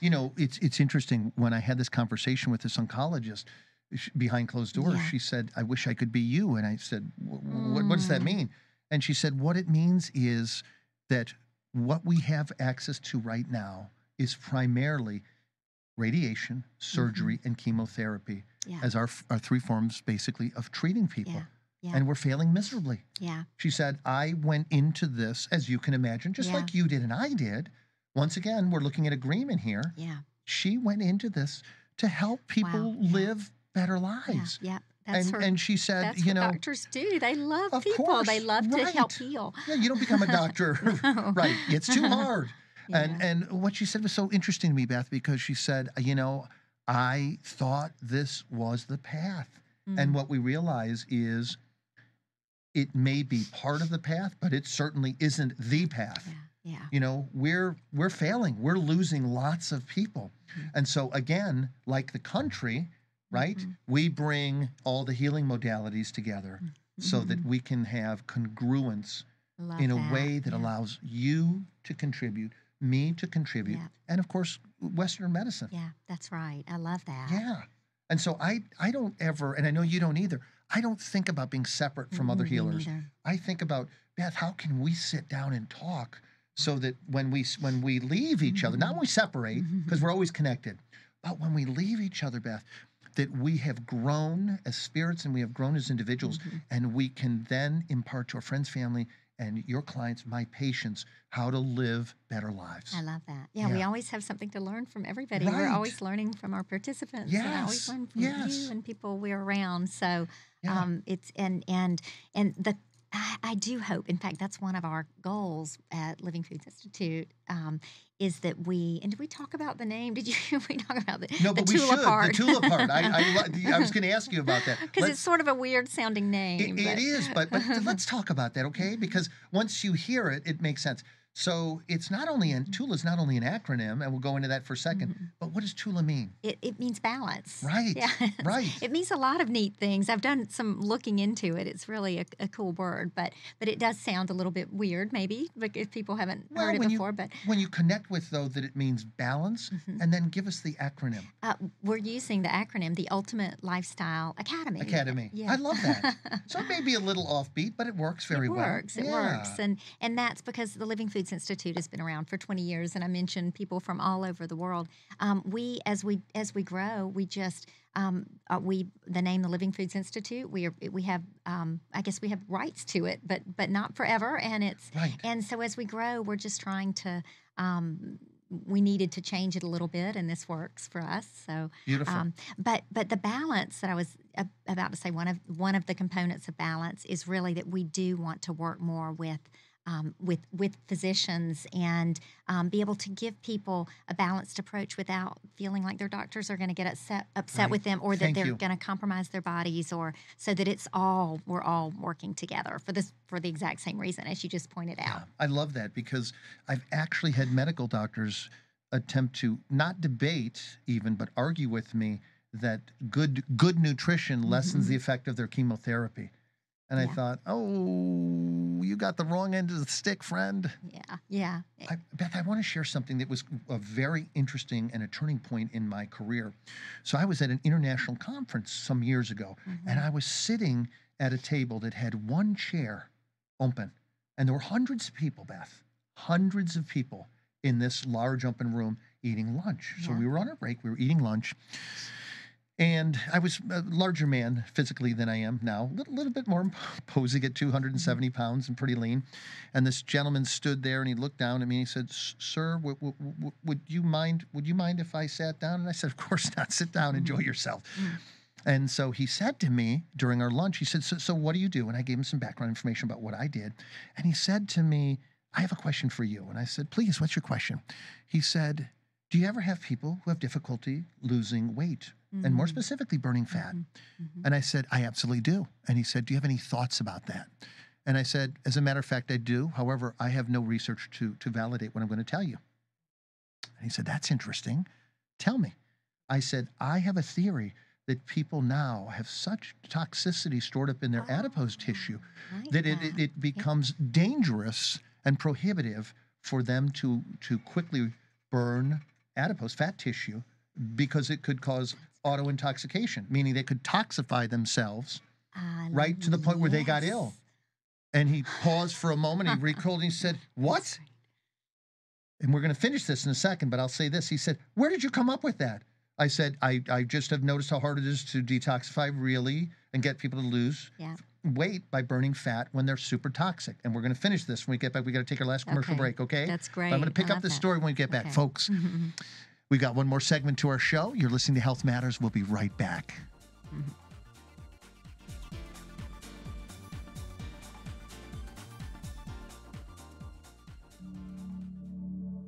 You know, it's it's interesting. When I had this conversation with this oncologist sh- behind closed doors, Yeah. she said, "I wish I could be you." And I said, "Wh- wh- "What, what does that Mm. mean?" And she said, "What it means is that what we have access to right now is primarily radiation, surgery, and chemotherapy Mm-hmm. Yeah. as our, our three forms basically of treating people. Yeah. Yeah. And we're failing miserably. yeah. She said, I went into this, as you can imagine, just like you did and I did. Once again, we're looking at agreement here. Yeah. She went into this to help people Wow, live better Yeah. lives. Yeah. That's And, her. and she said, that's you know, doctors do. They love people. They course, love to help right. heal. yeah, you don't become a doctor, No. right? It's too hard. And Yeah. and what she said was so interesting to me, Beth, because she said, you know, I thought this was the path. Mm. And what we realize is it may be part of the path, but it certainly isn't the path. Yeah. Yeah. You know, we're we're failing. We're losing lots of people. Mm-hmm. And so again, like the country, right? Mm-hmm. We bring all the healing modalities together so that we can have congruence Mm-hmm. Love in a that. way that yeah. allows you to contribute, me to contribute, Yeah. and of course, Western medicine. Yeah, that's right. I love that. Yeah. And so I I don't ever, and I know you don't either. I don't think about being separate from other Mm, me healers. I think about Beth. How can we sit down and talk so that when we when we leave each other, not when we separate, because we're always connected, but when we leave each other, Beth, that we have grown as spirits and we have grown as individuals, and we can then impart to our friends, family, and your clients, my patients, how to live better lives. I love that. Yeah, we always have something to learn from everybody. We're always learning from our participants. and I always Yes, learn from yes. you and people we're around. So Yeah. um, it's and and and the I, I do hope. In fact, that's one of our goals at Living Foods Institute. Um, is that we and did we talk about the name? Did you we talk about the no, the but we should. part? The Tula part. I, I, I was going to ask you about that. because it's sort of a weird sounding name. it but- is, but but let's talk about that, okay? Because once you hear it, it makes sense. So it's not only an mm-hmm. Tula is not only an acronym, and we'll go into that for a 2nd mm-hmm. But what does Tula mean? It, it means balance. Right, Yeah. right. It means a lot of neat things. I've done some looking into it. It's really a, a cool word, but but it does sound a little bit weird, maybe, like if people haven't Well, heard it before. you but when you connect with though that it means balance, mm-hmm. and then give us the acronym uh, we're using the acronym, the Ultimate Lifestyle Academy. Academy. Yeah. I love that. so it may be a little offbeat, but it works very it well. It works. It works, and and that's because the Living Foods Institute has been around for 20 years, and I mentioned people from all over the world. Um, we, as we as we grow, we just um, uh, we the name the Living Foods Institute. We are we have um, I guess we have rights to it, but but not forever, and it's Right. and so as we grow, we're just trying to. Um, we needed to change it a little bit, and this works for us. So Beautiful. um, but but the balance that I was about to say one of one of the components of balance is really that we do want to work more with. Um, with with physicians and um, be able to give people a balanced approach without feeling like their doctors are going to get upset upset Right. with them or that Thank they're going to compromise their bodies or so that it's all we're all working together for this for the exact same reason as you just pointed out. I love that because I've actually had medical doctors attempt to not debate even, but argue with me that good good nutrition lessens the effect of their chemotherapy. And I Mm-hmm. Thought, oh, you got the wrong end of the stick, friend. Yeah, yeah. I, Beth, I want to share something that was a very interesting and a turning point in my career. So I was at an international conference some years ago, and I was sitting at a table that had one chair open, and there were hundreds of people, Beth, hundreds of people in this large open room eating lunch. So we were on our break, we were eating lunch. And I was a larger man physically than I am now, a little, little bit more imposing at 270 mm-hmm. pounds and pretty lean. And this gentleman stood there and he looked down at me and he said, "Sir, w- w- w- would you mind? Would you mind if I sat down?" And I said, "Of course not. Sit down. Mm-hmm. Enjoy yourself." Mm-hmm. And so he said to me during our lunch, he said, so, so what do you do? And I gave him some background information about what I did. And he said to me, I have a question for you. And I said, please, what's your question? He said, do you ever have people who have difficulty losing weight? And more mm-hmm. specifically, burning fat. Mm-hmm. Mm-hmm. And I said, I absolutely do. And he said, Do you have any thoughts about that? And I said, As a matter of fact, I do. However, I have no research to, to validate what I'm going to tell you. And he said, That's interesting. Tell me. I said, I have a theory that people now have such toxicity stored up in their oh, adipose tissue like that it, it, it becomes dangerous and prohibitive for them to, to quickly burn adipose fat tissue because it could cause auto intoxication, meaning they could toxify themselves I right to the point where they got ill. And he paused for a moment, he recalled and he said, What? and we're going to finish this in a second, but I'll say this. He said, Where did you come up with that? I said, I, I just have noticed how hard it is to detoxify really and get people to lose Yeah. Weight by burning fat when they're super toxic. And we're going to finish this when we get back. We got to take our last commercial Okay. break, okay? That's But I'm going to pick up the story when we get back, Okay. folks. We've got one more segment to our show. You're listening to Health Matters. We'll be right back. Mm-hmm.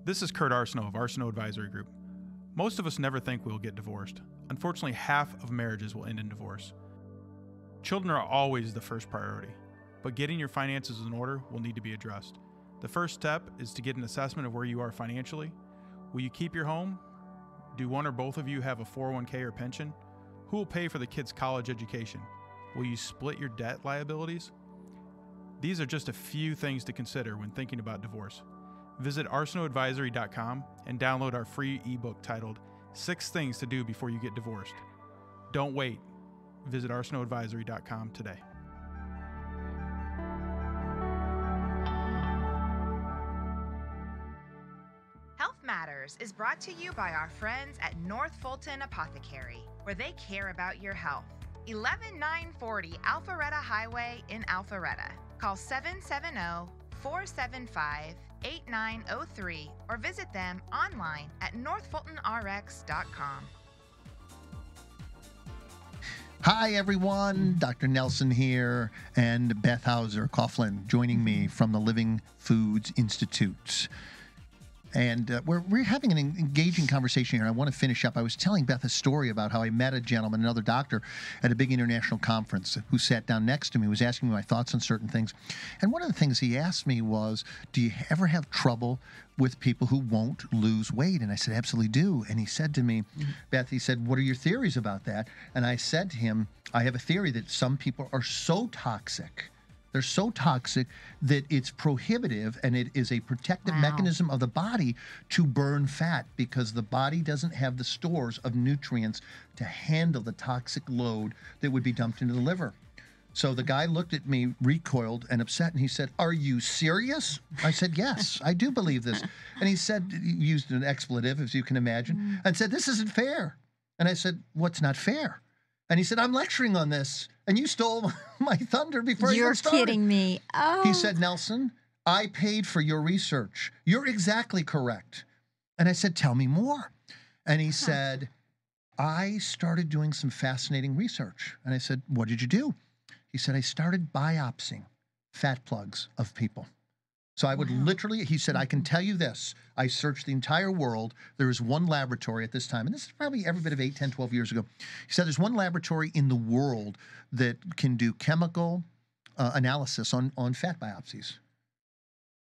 This is Kurt Arsenault of Arsenault Advisory Group. Most of us never think we'll get divorced. Unfortunately, half of marriages will end in divorce. Children are always the first priority, but getting your finances in order will need to be addressed. The first step is to get an assessment of where you are financially. Will you keep your home? Do one or both of you have a 401k or pension? Who will pay for the kids' college education? Will you split your debt liabilities? These are just a few things to consider when thinking about divorce. Visit arsenaultadvisory.com and download our free ebook titled Six Things to Do Before You Get Divorced. Don't wait. Visit arsenaultadvisory.com today. Health Matters is brought to you by our friends at North Fulton Apothecary, where they care about your health. 11940 Alpharetta Highway in Alpharetta. Call 770 475 8903 or visit them online at northfultonrx.com. Hi, everyone. Dr. Nelson here and Beth Houser Coghlin joining me from the Living Foods Institute. And uh, we're, we're having an engaging conversation here. I want to finish up. I was telling Beth a story about how I met a gentleman, another doctor, at a big international conference who sat down next to me, was asking me my thoughts on certain things. And one of the things he asked me was, Do you ever have trouble with people who won't lose weight? And I said, Absolutely do. And he said to me, Beth, he said, What are your theories about that? And I said to him, I have a theory that some people are so toxic. They're so toxic that it's prohibitive and it is a protective Wow. mechanism of the body to burn fat because the body doesn't have the stores of nutrients to handle the toxic load that would be dumped into the liver. So the guy looked at me, recoiled and upset, and he said, Are you serious? I said, Yes, I do believe this. And he said, he used an expletive, as you can imagine, mm. and said, This isn't fair. And I said, What's not fair? And he said, I'm lecturing on this, and you stole my thunder before I You're even started. kidding me. Oh. He said, Nelson, I paid for your research. You're exactly correct. And I said, Tell me more. And he said, I started doing some fascinating research. And I said, What did you do? He said, I started biopsying fat plugs of people. So I would literally, he said, I can tell you this. I searched the entire world. There is one laboratory at this time, and this is probably every bit of 8, 10, 12 years ago. He said, There's one laboratory in the world that can do chemical uh, analysis on, on fat biopsies.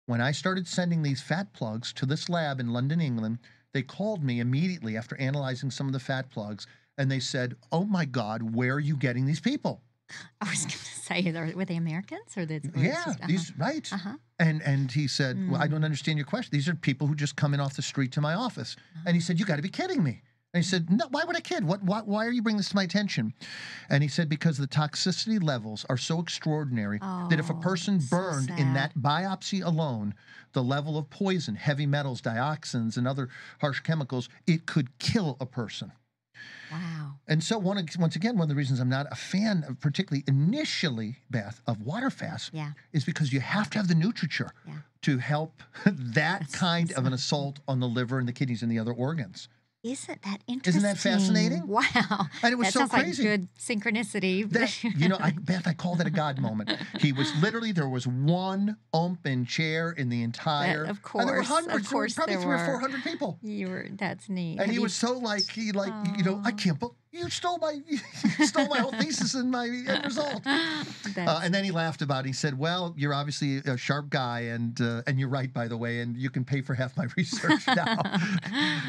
When I started sending these fat plugs to this lab in London, England, they called me immediately after analyzing some of the fat plugs and they said, Oh my God, where are you getting these people? I was going to say, are- were they Americans or the? or yeah, just- uh-huh. these right. Uh-huh. And and he said, well, Mm. I don't understand your question. These are people who just come in off the street to my office. And he said, You got to be kidding me. And he said, No, why would I kid? What, why, why are you bringing this to my attention? And he said, Because the toxicity levels are so extraordinary that if a Oh, person so burned in that biopsy alone, the level of poison, heavy metals, dioxins, and other harsh chemicals, it could kill a person. Wow. And so, one, once again, one of the reasons I'm not a fan of, particularly initially, Beth, of water fast Yeah. is because you have to have the nutriture Yeah. to help that That's- kind that's of an assault on the liver and the kidneys and the other organs. Isn't that interesting? Isn't that fascinating? Wow. And it was that so sounds crazy. like good synchronicity. That, you know, I, Beth, I call that a God moment. He was literally there was one open chair in the entire. of course, and there were of hundreds, there were course probably three or four hundred people. you were. That's neat. And Have he you- was so like he like you know I can't believe you stole my you stole my whole thesis and my end result. Uh, and then he laughed about it. He said, "Well, you're obviously a sharp guy, and uh, and you're right, by the way, and you can pay for half my research now."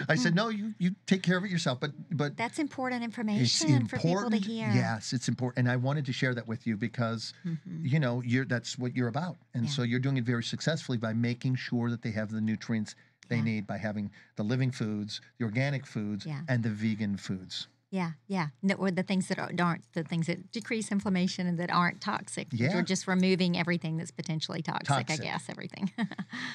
I said, "No, you you take care of it yourself." But but That's important information for people to hear. Yes, it's important, and I wanted to share that with you because you know you're that's what you're about, and Mm-hmm. Yeah. so you're doing it very successfully by making sure that they have the nutrients they Yeah. need by having the living foods, the organic foods, Yeah. and the vegan foods. Yeah, yeah. No, or the things that aren't, the things that decrease inflammation and that aren't toxic. Yeah. You're just removing everything that's potentially toxic, I guess, everything.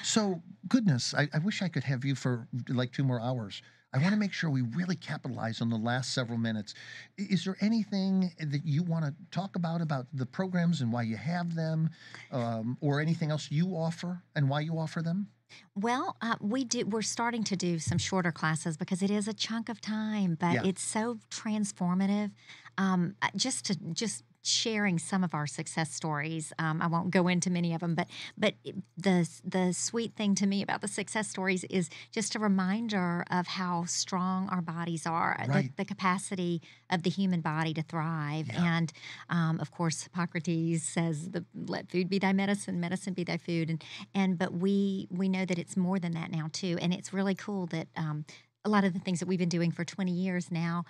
So, goodness, I, I wish I could have you for like two more hours. I want to make sure we really capitalize on the last several minutes. Is there anything that you want to talk about about the programs and why you have them, um, or anything else you offer and why you offer them? Well, uh, we do. We're starting to do some shorter classes because it is a chunk of time, but Yeah. it's so transformative. Um, uh, just to just sharing some of our success stories. Um, I won't go into many of them, but but the the sweet thing to me about the success stories is just a reminder of how strong our bodies are, Right. the, the capacity of the human body to thrive, and um, of course Hippocrates says, the, "Let food be thy medicine, medicine be thy food," and and but we we know that it's more than that now too, and it's really cool that. Um, a lot of the things that we've been doing for 20 years now,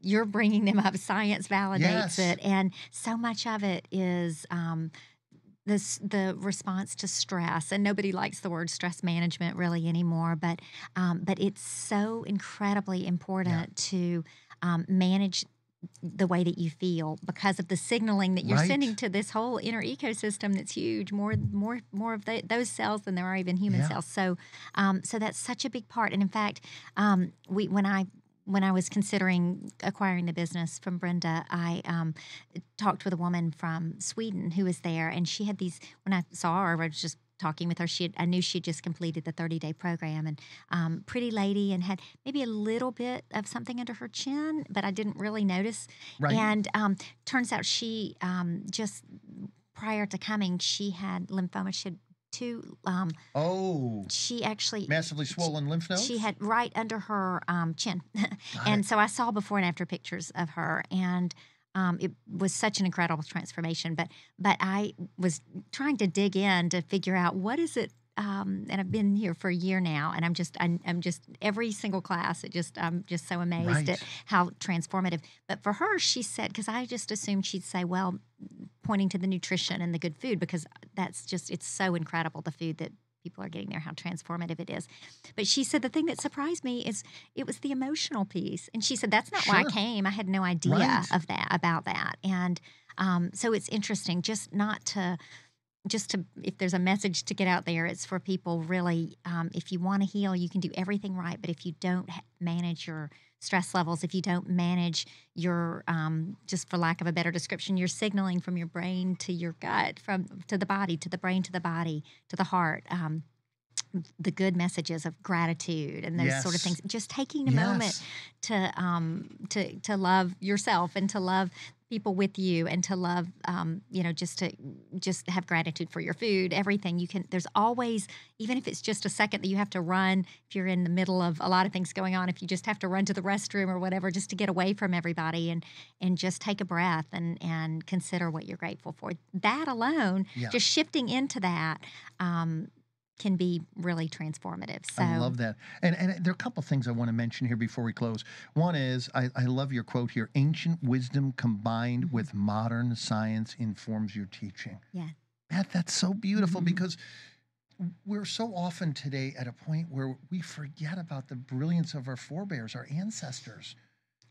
you're bringing them up. Science validates Yes. it, and so much of it is um, this the response to stress. And nobody likes the word stress management really anymore, but um, but it's so incredibly important to um, manage the way that you feel because of the signaling that you're Right. sending to this whole inner ecosystem that's huge more more more of the, those cells than there are even human Yeah. cells so um, so that's such a big part and in fact um, we when i when I was considering acquiring the business from Brenda, I um, talked with a woman from Sweden who was there, and she had these. When I saw her, I was just talking with her. She, had, I knew she had just completed the 30 day program, and um, pretty lady, and had maybe a little bit of something under her chin, but I didn't really notice. Right. And um, turns out she um, just prior to coming, she had lymphoma. She had two. Um, Oh, she actually massively swollen lymph nodes. she had right under her um, chin. and so I saw before and after pictures of her, and um, it was such an incredible transformation. But but I was trying to dig in to figure out what is it. Um, and I've been here for a year now, and I'm just I'm, I'm just every single class. It just I'm just so amazed Right. at how transformative. But for her, she said because I just assumed she'd say, well, pointing to the nutrition and the good food because that's just it's so incredible the food that people are getting there how transformative it is. But she said the thing that surprised me is it was the emotional piece. And she said that's not why i came. I had no idea Right. of that about that. And um, so it's interesting just not to just to if there's a message to get out there it's for people really um, if you want to heal you can do everything right but if you don't ha- manage your stress levels if you don't manage your um, just for lack of a better description you're signaling from your brain to your gut from to the body to the brain to the body to the heart um, the good messages of gratitude and those sort of things. Just taking a moment to um to to love yourself and to love people with you and to love um you know just to just have gratitude for your food everything you can there's always even if it's just a second that you have to run if you're in the middle of a lot of things going on if you just have to run to the restroom or whatever just to get away from everybody and and just take a breath and and consider what you're grateful for that alone Yeah. just shifting into that um can be really transformative so I love that. And and there are a couple things I want to mention here before we close. One is I, I love your quote here ancient wisdom combined Mm-hmm. with modern science informs your teaching. yeah That that's so beautiful Mhm. because we're so often today at a point where we forget about the brilliance of our forebears, our ancestors.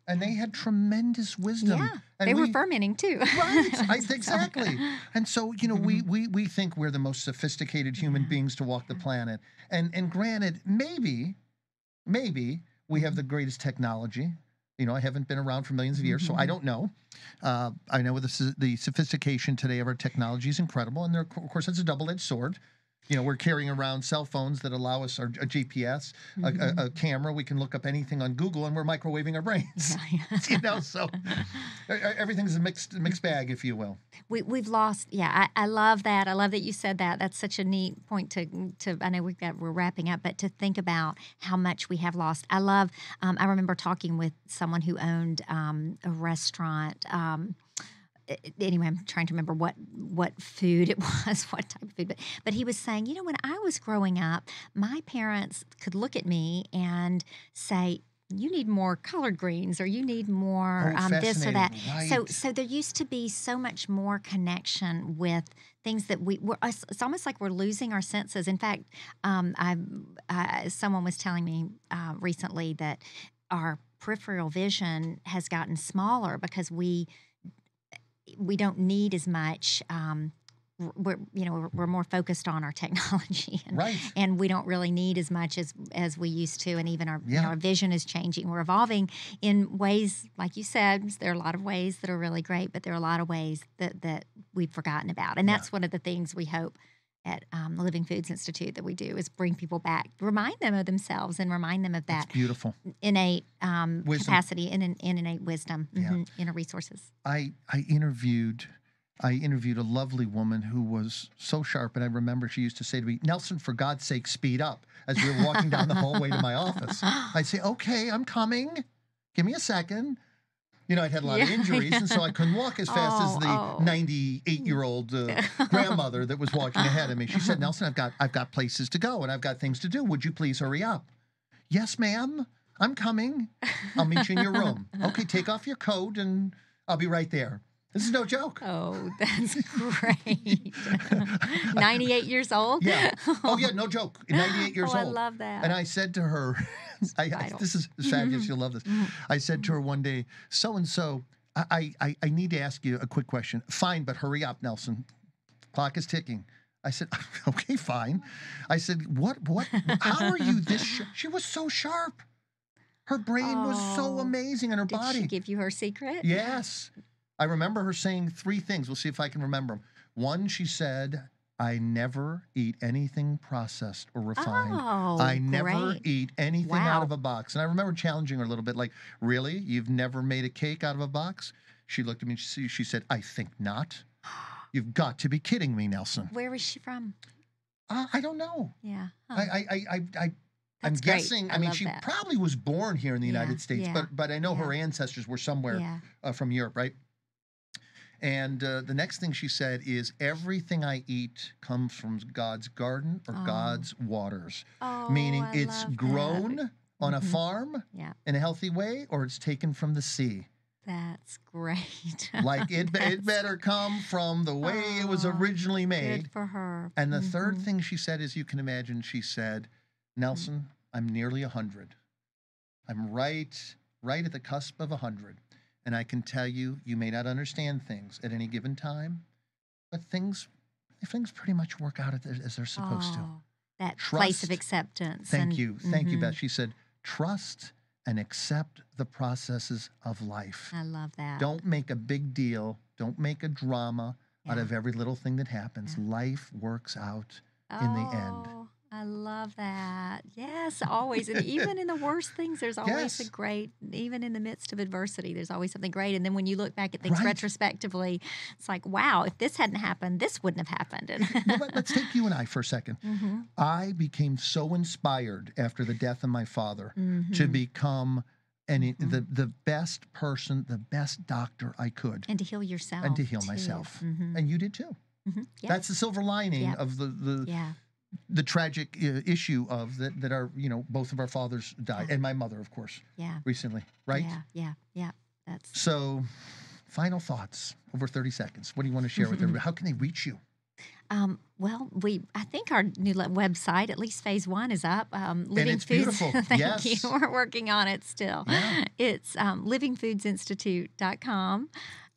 And they had tremendous wisdom. yeah and they were fermenting too Right, I, exactly. And so, you know, we, we we think we're the most sophisticated human Mm-hmm. Yeah. beings to walk the planet. And and granted, maybe, maybe we Mm-hmm. have the greatest technology. You know, I haven't been around for millions of years, so I Mm-hmm. don't know. Uh, I know the, the sophistication today of our technology is incredible, and there, of course, it's a double-edged sword. You know, we're carrying around cell phones that allow us our, a GPS, a- Mm-hmm. a, a camera. We can look up anything on Google, and we're microwaving our brains. you know, so everything's a mixed mixed bag, if you will. we, we've lost yeah I, I love that i love that you said that that's such a neat point to to i know we've got we're wrapping up but to think about how much we have lost i love um, i remember talking with someone who owned um, a restaurant um, anyway i'm trying to remember what what food it was what type of food but but he was saying you know when i was growing up my parents could look at me and say you need more collard greens or you need more Oh, um, this or that fascinating. so so there used to be so much more connection with things that we were it's it's almost like we're losing our senses. In fact um, I, I someone was telling me uh, recently that our peripheral vision has gotten smaller because we we don't need as much. Um, we're you know we're, we're more focused on our technology and, Right. and we don't really need as much as as we used to and even our you know, our vision is changing we're evolving in ways like you said there are a lot of ways that are really great but there are a lot of ways that that we've forgotten about and Yeah. that's one of the things we hope at um, the Living Foods Institute that we do is bring people back, remind them of themselves, and remind them of That's that beautiful. innate um, capacity and, and innate wisdom, Yeah. mhm, inner resources. I I interviewed I interviewed a lovely woman who was so sharp, and I remember she used to say to me, "Nelson, for God's sake, speed up." As we were walking down the hallway to my office, I'd say, "Okay, I'm coming. Give me a second. You know, I'd had a lot of Yeah, injuries, and so I couldn't walk as fast as Oh, the oh. 98 year old uh, grandmother that was walking ahead of me. She said, "Nelson, I've got I've got places to go, and I've got things to do. Would you please hurry up?" Yes, ma'am. I'm coming. I'll meet you in your room. Okay, take off your coat, and I'll be right there. This is no joke. Oh, that's great. 98 years old? Yeah. Oh yeah, no joke. 98 years oh, old. I love that. And I said to her, I, I, this is fabulous. Mm-hmm. You'll love this. Mm-hmm. I said to her one day, so and so, I, I, I need to ask you a quick question. Fine, but hurry up, Nelson. Clock is ticking. I said, okay, fine. I said, what, what, how are you this? Sh-? She was so sharp. Her brain was so Oh. amazing and her Did body. she give you her secret? Yes. I remember her saying three things. We'll see if I can remember them. One, she said, I never eat anything processed or refined. Oh, I never great. eat anything out of a box. And I remember challenging her a little bit like, Really? You've never made a cake out of a box? She looked at me and she, she said, I think not. You've got to be kidding me, Nelson. Where was she from? Uh, I don't know. Yeah. I, Huh. I, I, I, I I'm great. guessing. I, I mean, she that. probably was born here in the Yeah, United States, yeah, but but I know her ancestors were somewhere yeah. uh, from Europe, right? And uh, the next thing she said is, everything I eat comes from God's garden or Oh. God's waters, Oh, meaning I it's love that. grown on a Mhm. farm Yeah. in a healthy way, or it's taken from the sea. That's great. Like it, it better come from the way it was Oh, originally made. Good for her. And the third Mhm. thing she said, as you can imagine, she said, Nelson, I'm nearly a 100. I'm right, right at the cusp of 100. And I can tell you, you may not understand things at any given time, but things, things pretty much work out as as they're supposed to. Oh, That place of acceptance. Thank and- you. Thank you, Mhm. Beth. She said, trust and accept the processes of life. I love that. Don't make a big deal. Don't make a drama out of every little thing that happens. Yeah. Life works out in the end. I love that. Yes, always. And even in the worst things, there's always a great, even in the midst of adversity, there's always something great. And then when you look back at things Right. retrospectively, it's like, wow, if this hadn't happened, this wouldn't have happened. And well, let, us take you and I for a 2nd Mhm, I became so inspired after the death of my father to mhm. become an, Mhm. the, the best person, the best doctor I could, and to heal yourself. and to heal too. myself. Mhm, And you did too. mhm. Yes. That's the silver lining Yeah. of the, the, yeah. The tragic uh, issue of that, that our, you know, both of our fathers died, Yeah. and my mother, of course, Yeah. recently, right? Yeah. Yeah. Yeah. That's So, final thoughts over 30 seconds. What do you want to share with everybody? How can they reach you? Um, well, we I think our new website, at least phase one, is up. Um, Living it's Foods. beautiful. thank Yes. you. We're working on it still. Yeah. It's um, livingfoodsinstitute.com.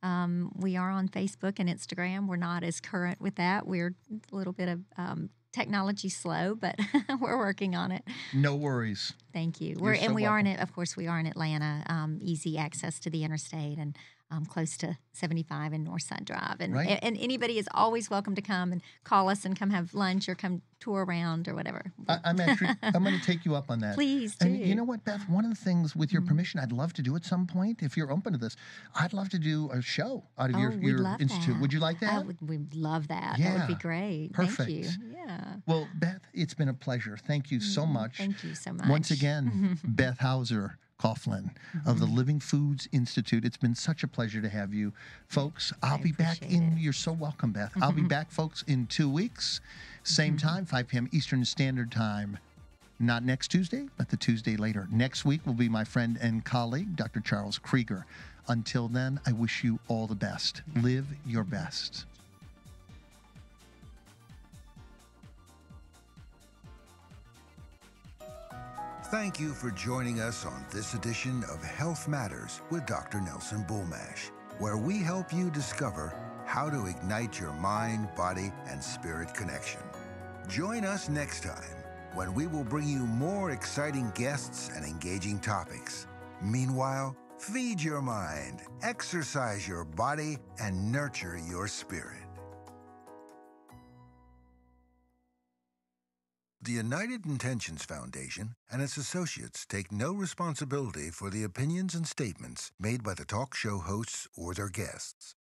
Um, we are on Facebook and Instagram. We're not as current with that. We're a little bit of um, technology slow, but we're working on it. No worries. Thank you. You're We're so and we are in it. Of course, we are in Atlanta. Um, easy access to the interstate and um, close to 75 and Northside Drive. And, Right. and anybody is always welcome to come and call us and come have lunch or come tour around or whatever. I, I'm actually, I'm going to take you up on that. Please do. And you know what, Beth? One of the things, with Mm-hmm. your permission, I'd love to do at some point, if you're open to this, I'd love to do a show out of oh, your, your institute. that. Would you like that? I would, we'd love that. Yeah. That would be great. Perfect. Thank you. Yeah. Well, Beth, it's been a pleasure. Thank you so Mhm. much. Thank you so much. Once again, Beth Houser Coghlin of the mm-hmm. Living Foods Institute. It's been such a pleasure to have you. Folks, I'll I be back in, it. you're so welcome, Beth. I'll be mm-hmm. back, folks, in two weeks. Same mm-hmm. time, 5 p.m. Eastern Standard Time. Not next Tuesday, but the Tuesday later. Next week will be my friend and colleague, Dr. Charles Krieger. Until then, I wish you all the best. Live your best. Thank you for joining us on this edition of Health Matters with Dr. Nelson Bulmash, where we help you discover how to ignite your mind, body, and spirit connection. Join us next time when we will bring you more exciting guests and engaging topics. Meanwhile, feed your mind, exercise your body, and nurture your spirit. The United Intentions Foundation and its associates take no responsibility for the opinions and statements made by the talk show hosts or their guests.